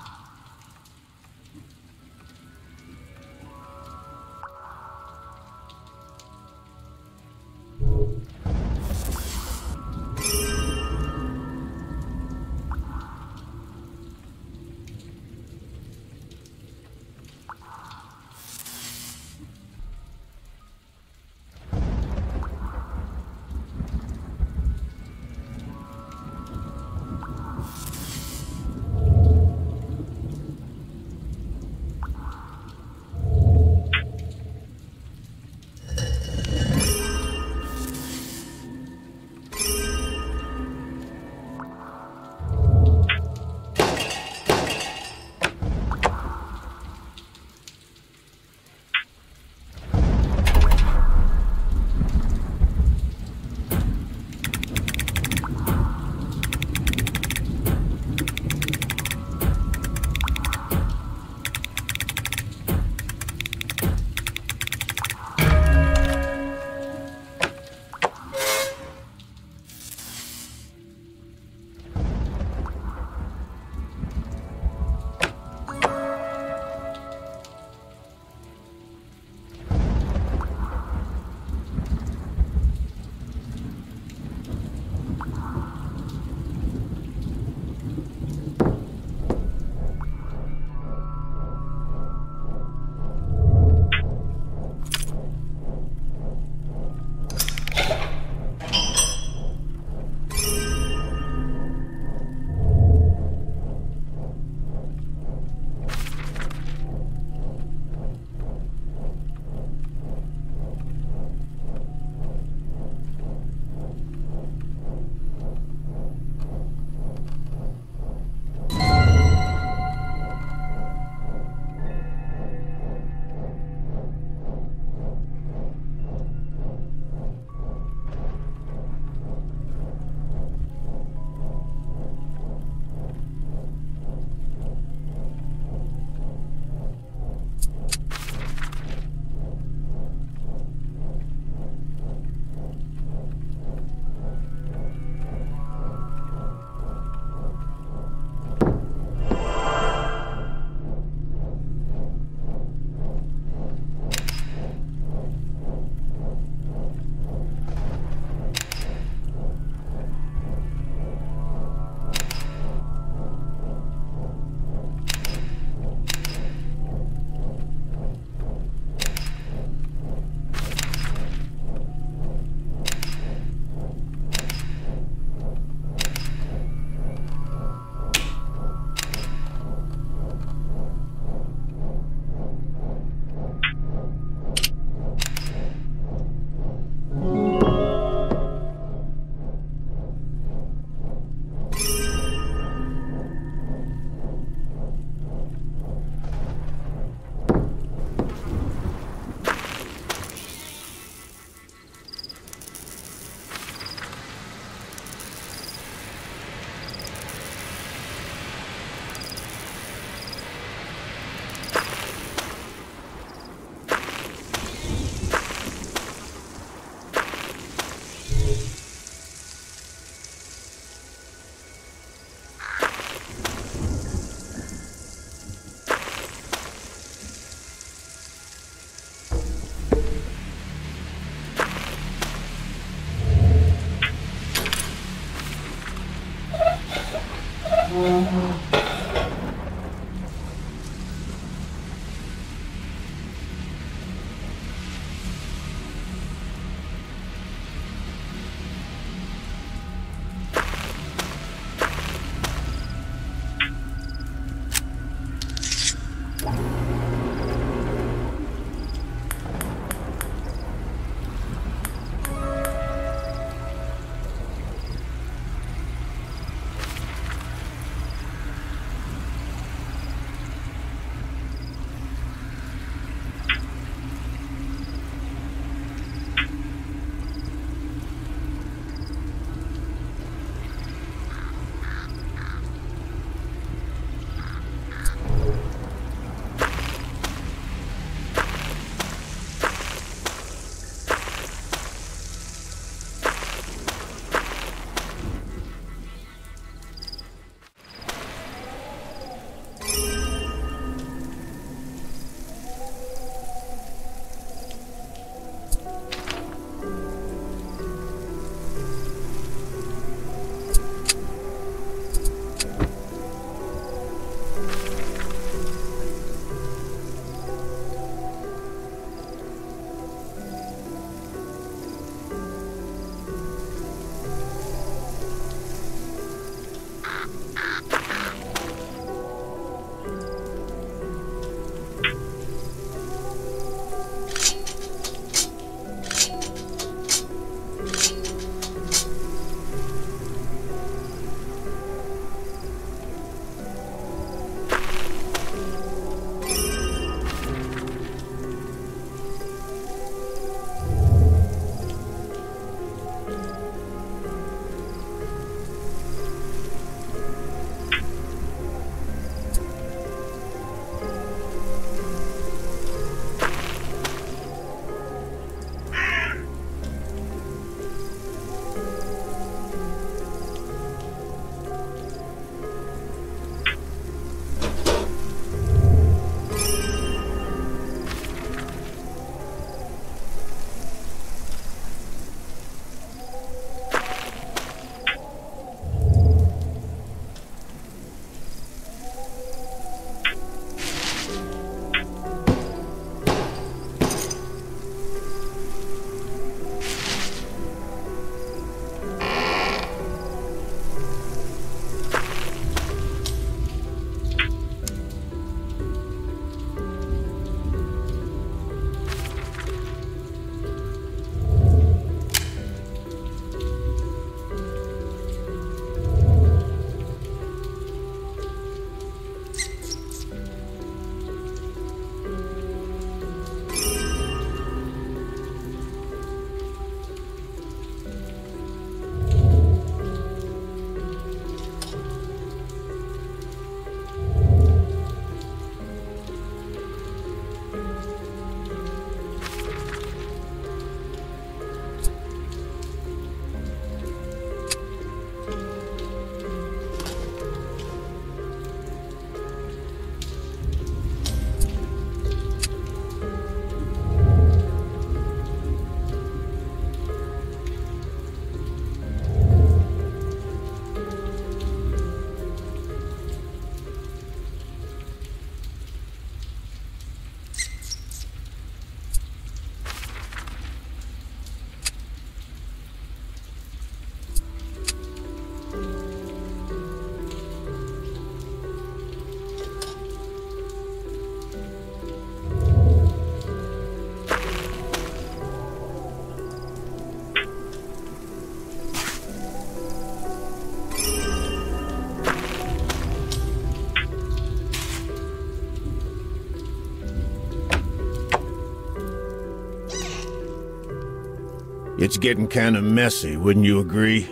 It's getting kind of messy, wouldn't you agree?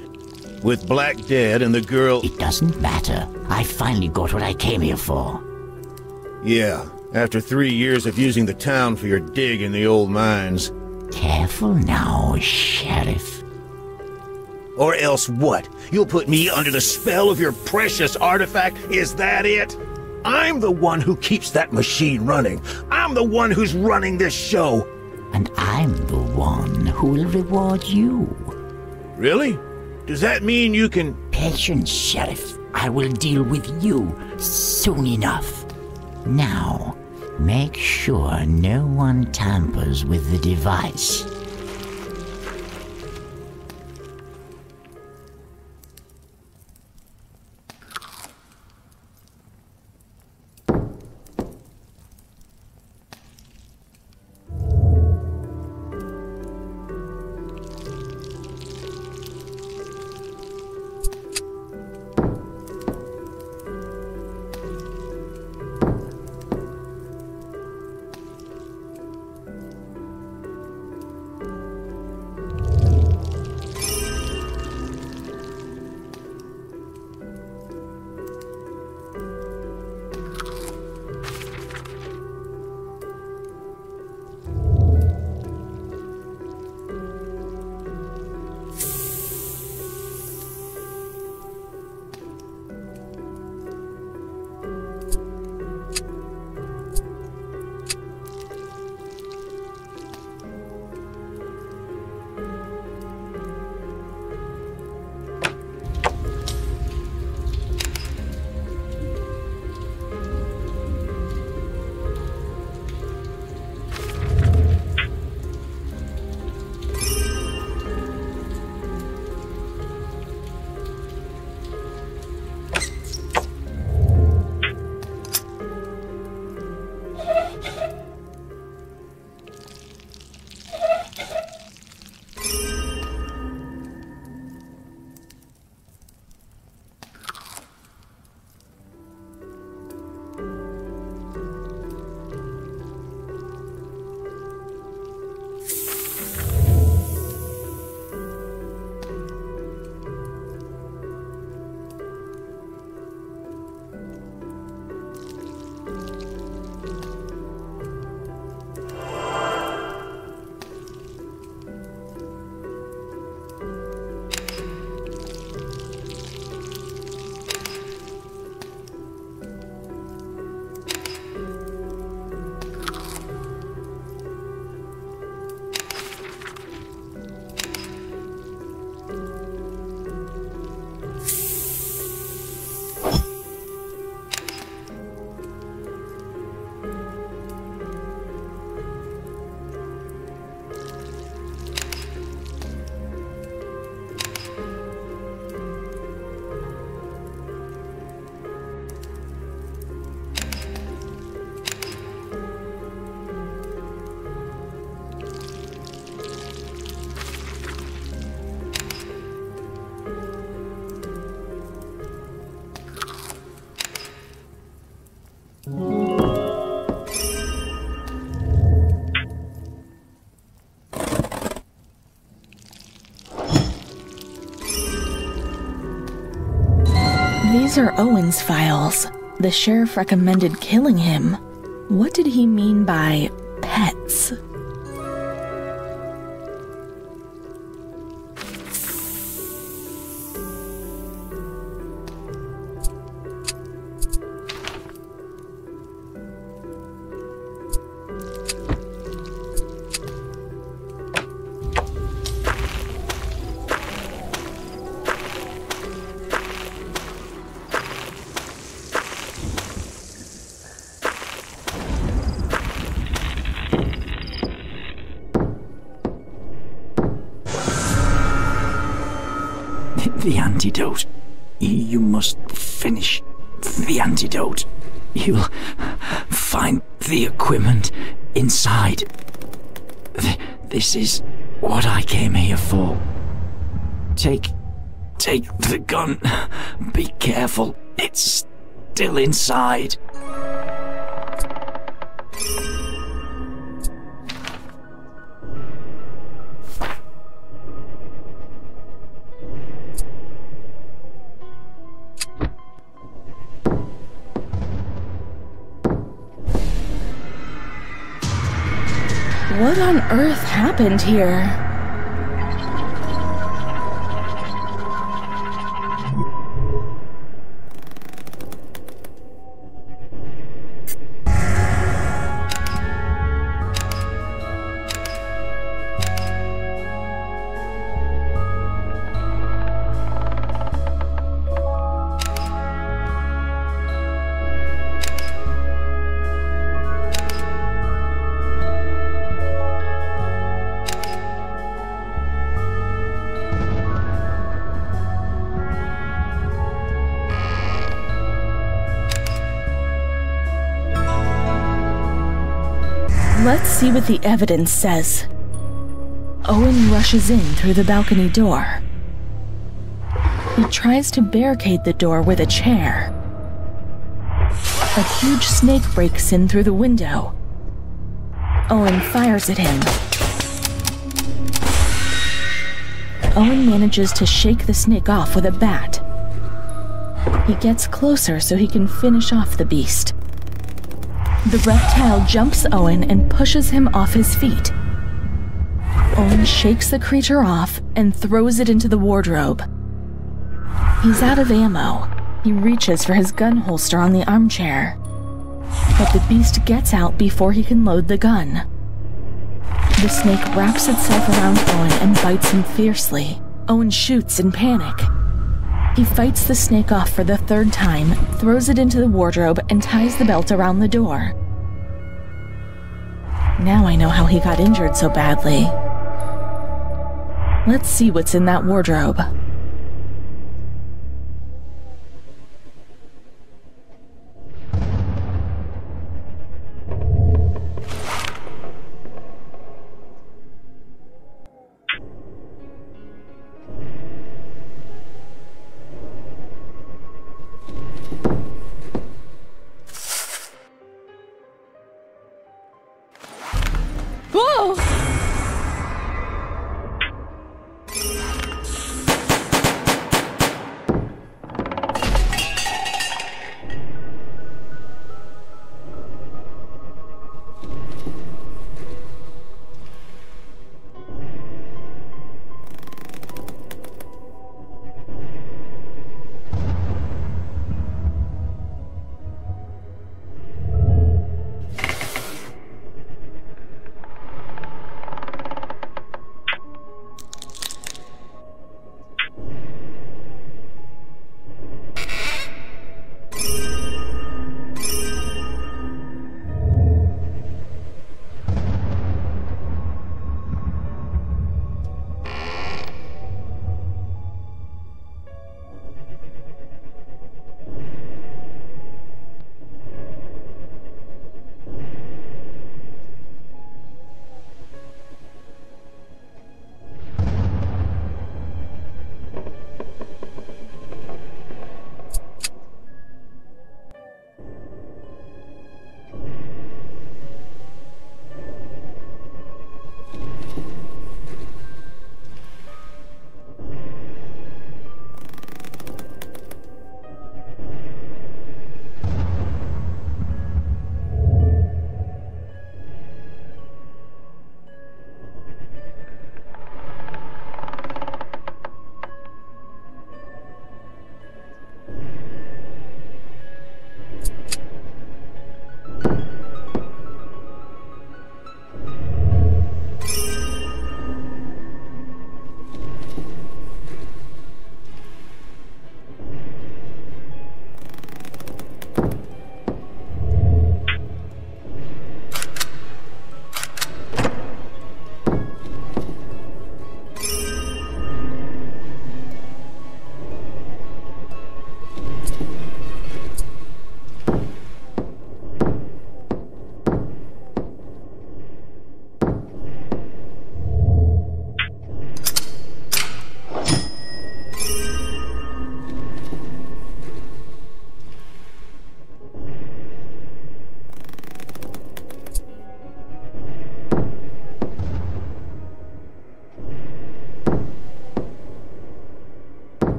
With Black dead and the girl... It doesn't matter. I finally got what I came here for. Yeah, after three years of using the town for your dig in the old mines. Careful now, Sheriff. Or else what? You'll put me under the spell of your precious artifact? Is that it? I'm the one who keeps that machine running. I'm the one who's running this show. And I'm the one who will reward you. Really? Does that mean you can... Patience, Sheriff. I will deal with you soon enough. Now, make sure no one tampers with the device. These are Owen's files. The sheriff recommended killing him. What did he mean by Take. Take the gun. Be careful. It's still inside. What on earth happened here? See what the evidence says. Owen rushes in through the balcony door. He tries to barricade the door with a chair. A huge snake breaks in through the window. Owen fires at him. Owen manages to shake the snake off with a bat. He gets closer so he can finish off the beast. The reptile jumps Owen and pushes him off his feet. Owen shakes the creature off and throws it into the wardrobe. He's out of ammo. He reaches for his gun holster on the armchair. But the beast gets out before he can load the gun. The snake wraps itself around Owen and bites him fiercely. Owen shoots in panic. He fights the snake off for the third time, throws it into the wardrobe, and ties the belt around the door. Now I know how he got injured so badly. Let's see what's in that wardrobe.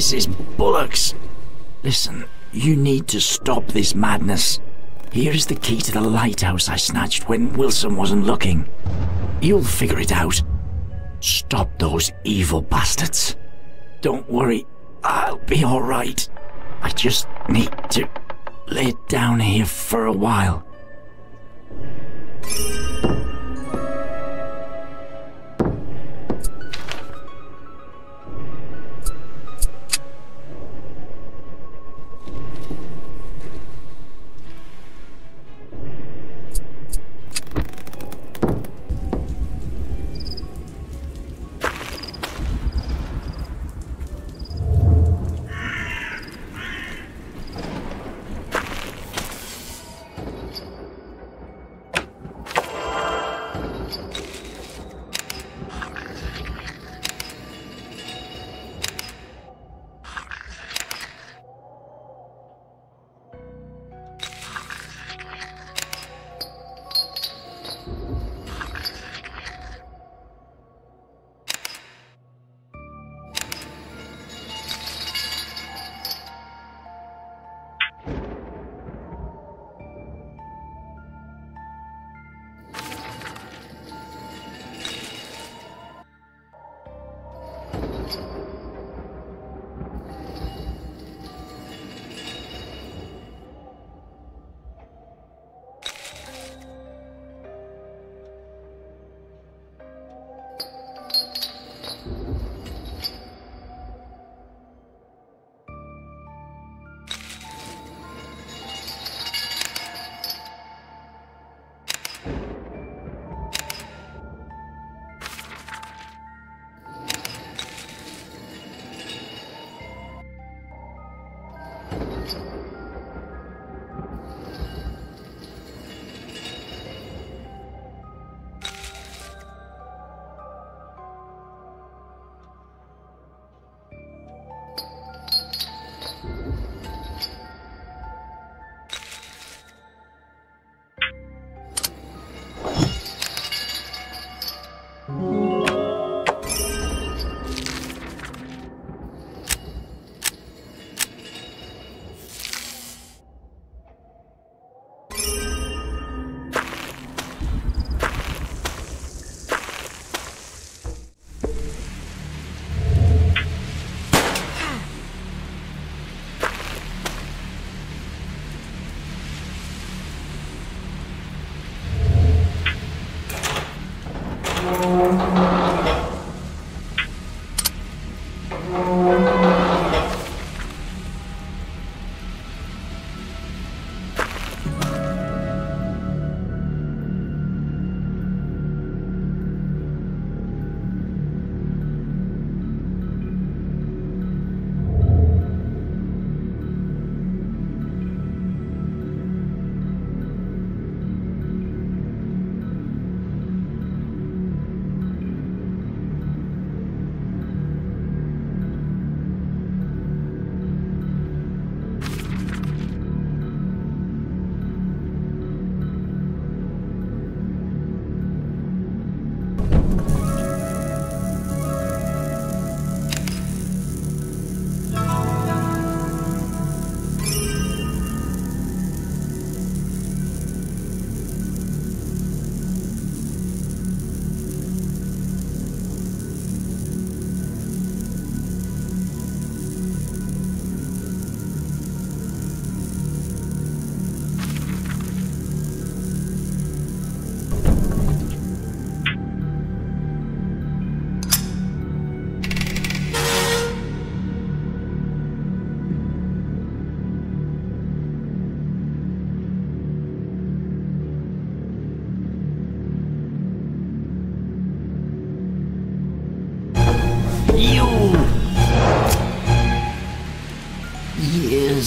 This is bollocks. Listen, you need to stop this madness. Here is the key to the lighthouse I snatched when Wilson wasn't looking. You'll figure it out. Stop those evil bastards. Don't worry, I'll be alright. I just need to lay down here for a while.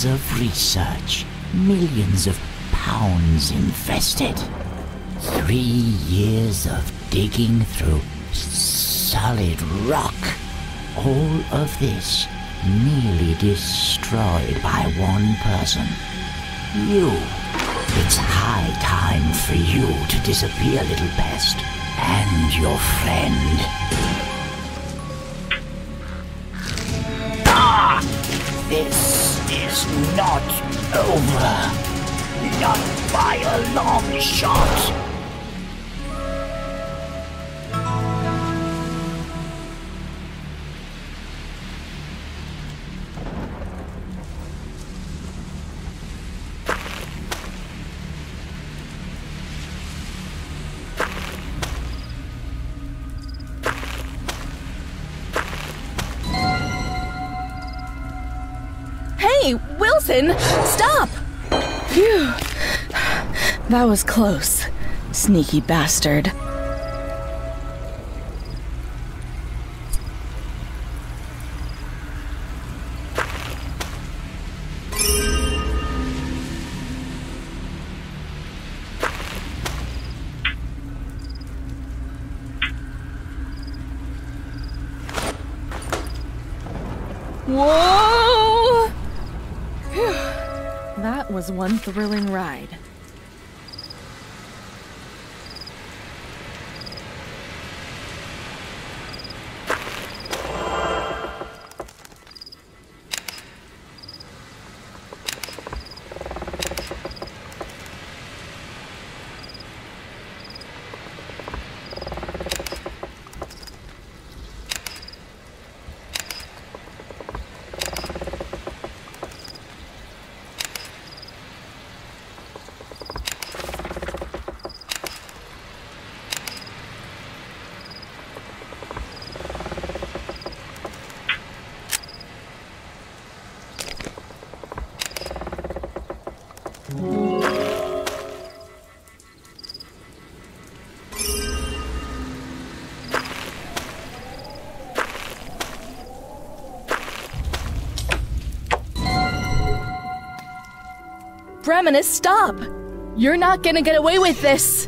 Of research, millions of pounds invested. Three years of digging through solid rock. All of this nearly destroyed by one person. You. It's high time for you to disappear, little pest, and your friend. Not over. Not by a long shot. That was close. Sneaky bastard. Breminus, stop! You're not gonna get away with this!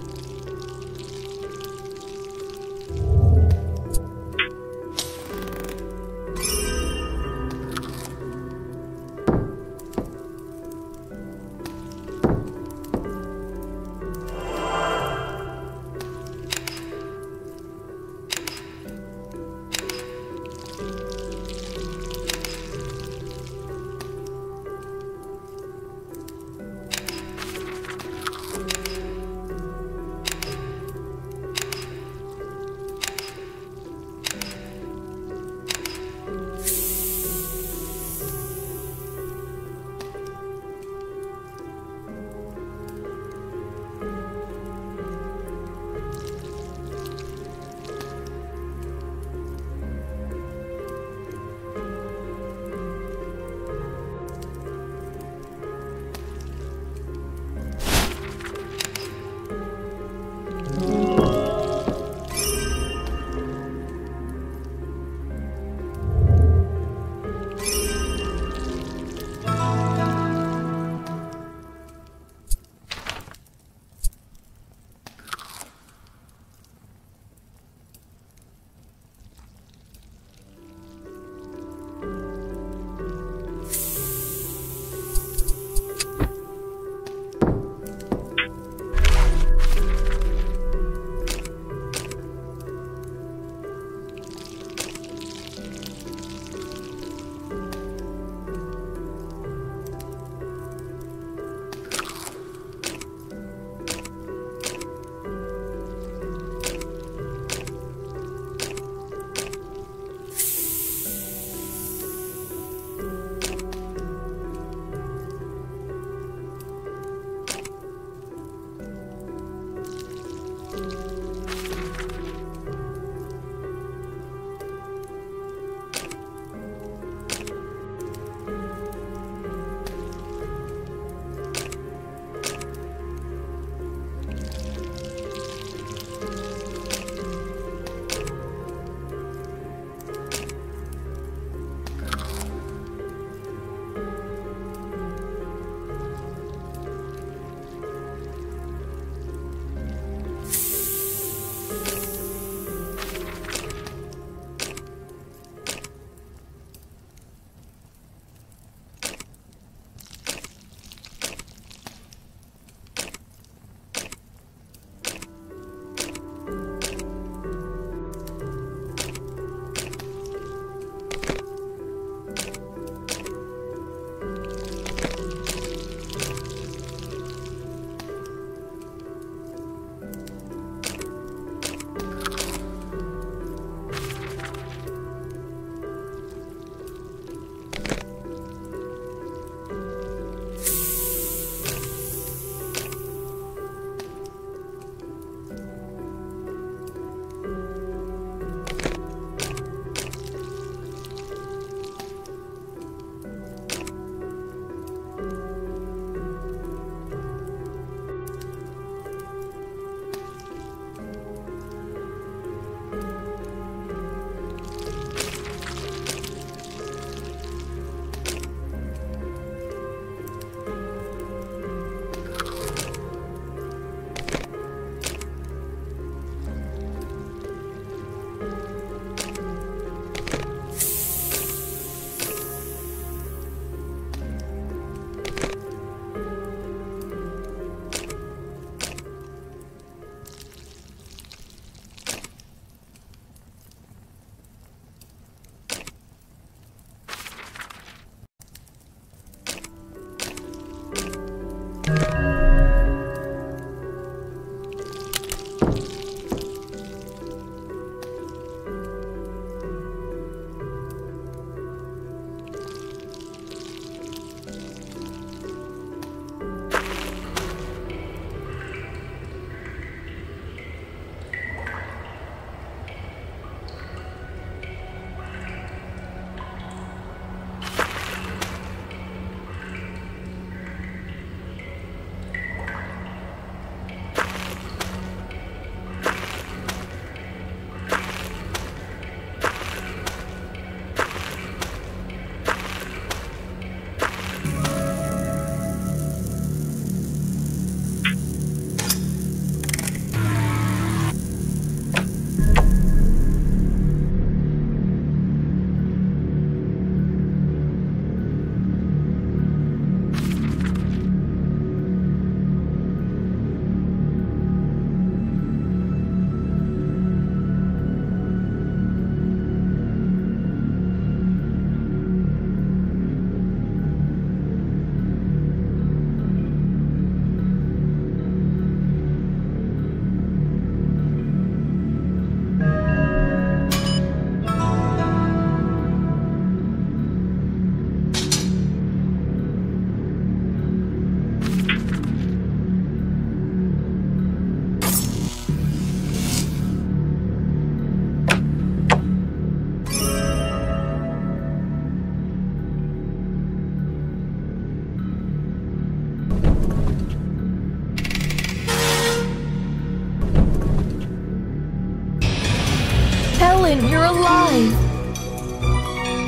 You're alive!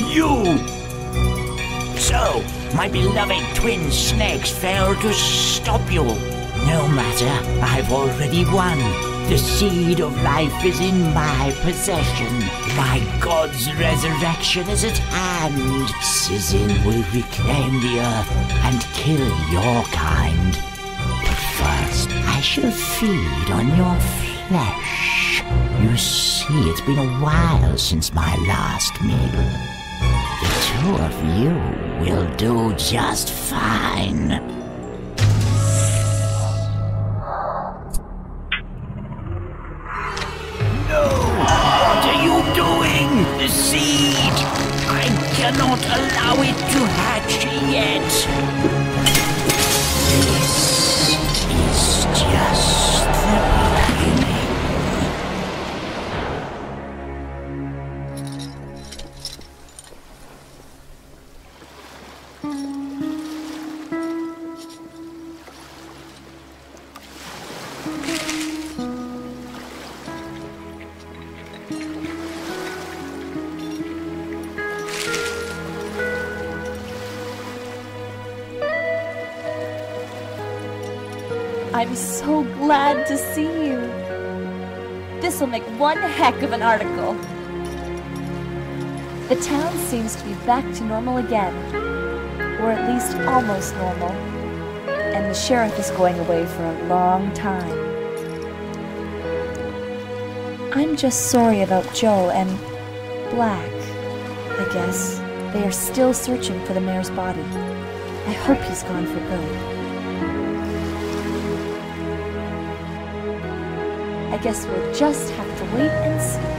You! So, my beloved twin snakes failed to stop you. No matter, I've already won. The seed of life is in my possession. My God's resurrection is at hand. Sizin will reclaim the earth and kill your kind. But first, I shall feed on your flesh. You see, it's been a while since my last meal. The two of you will do just fine. Heck of an article. The town seems to be back to normal again, or at least almost normal, and the sheriff is going away for a long time. I'm just sorry about Joe and Black, I guess. They are still searching for the mayor's body. I hope he's gone for good. I guess we'll just have wait and see.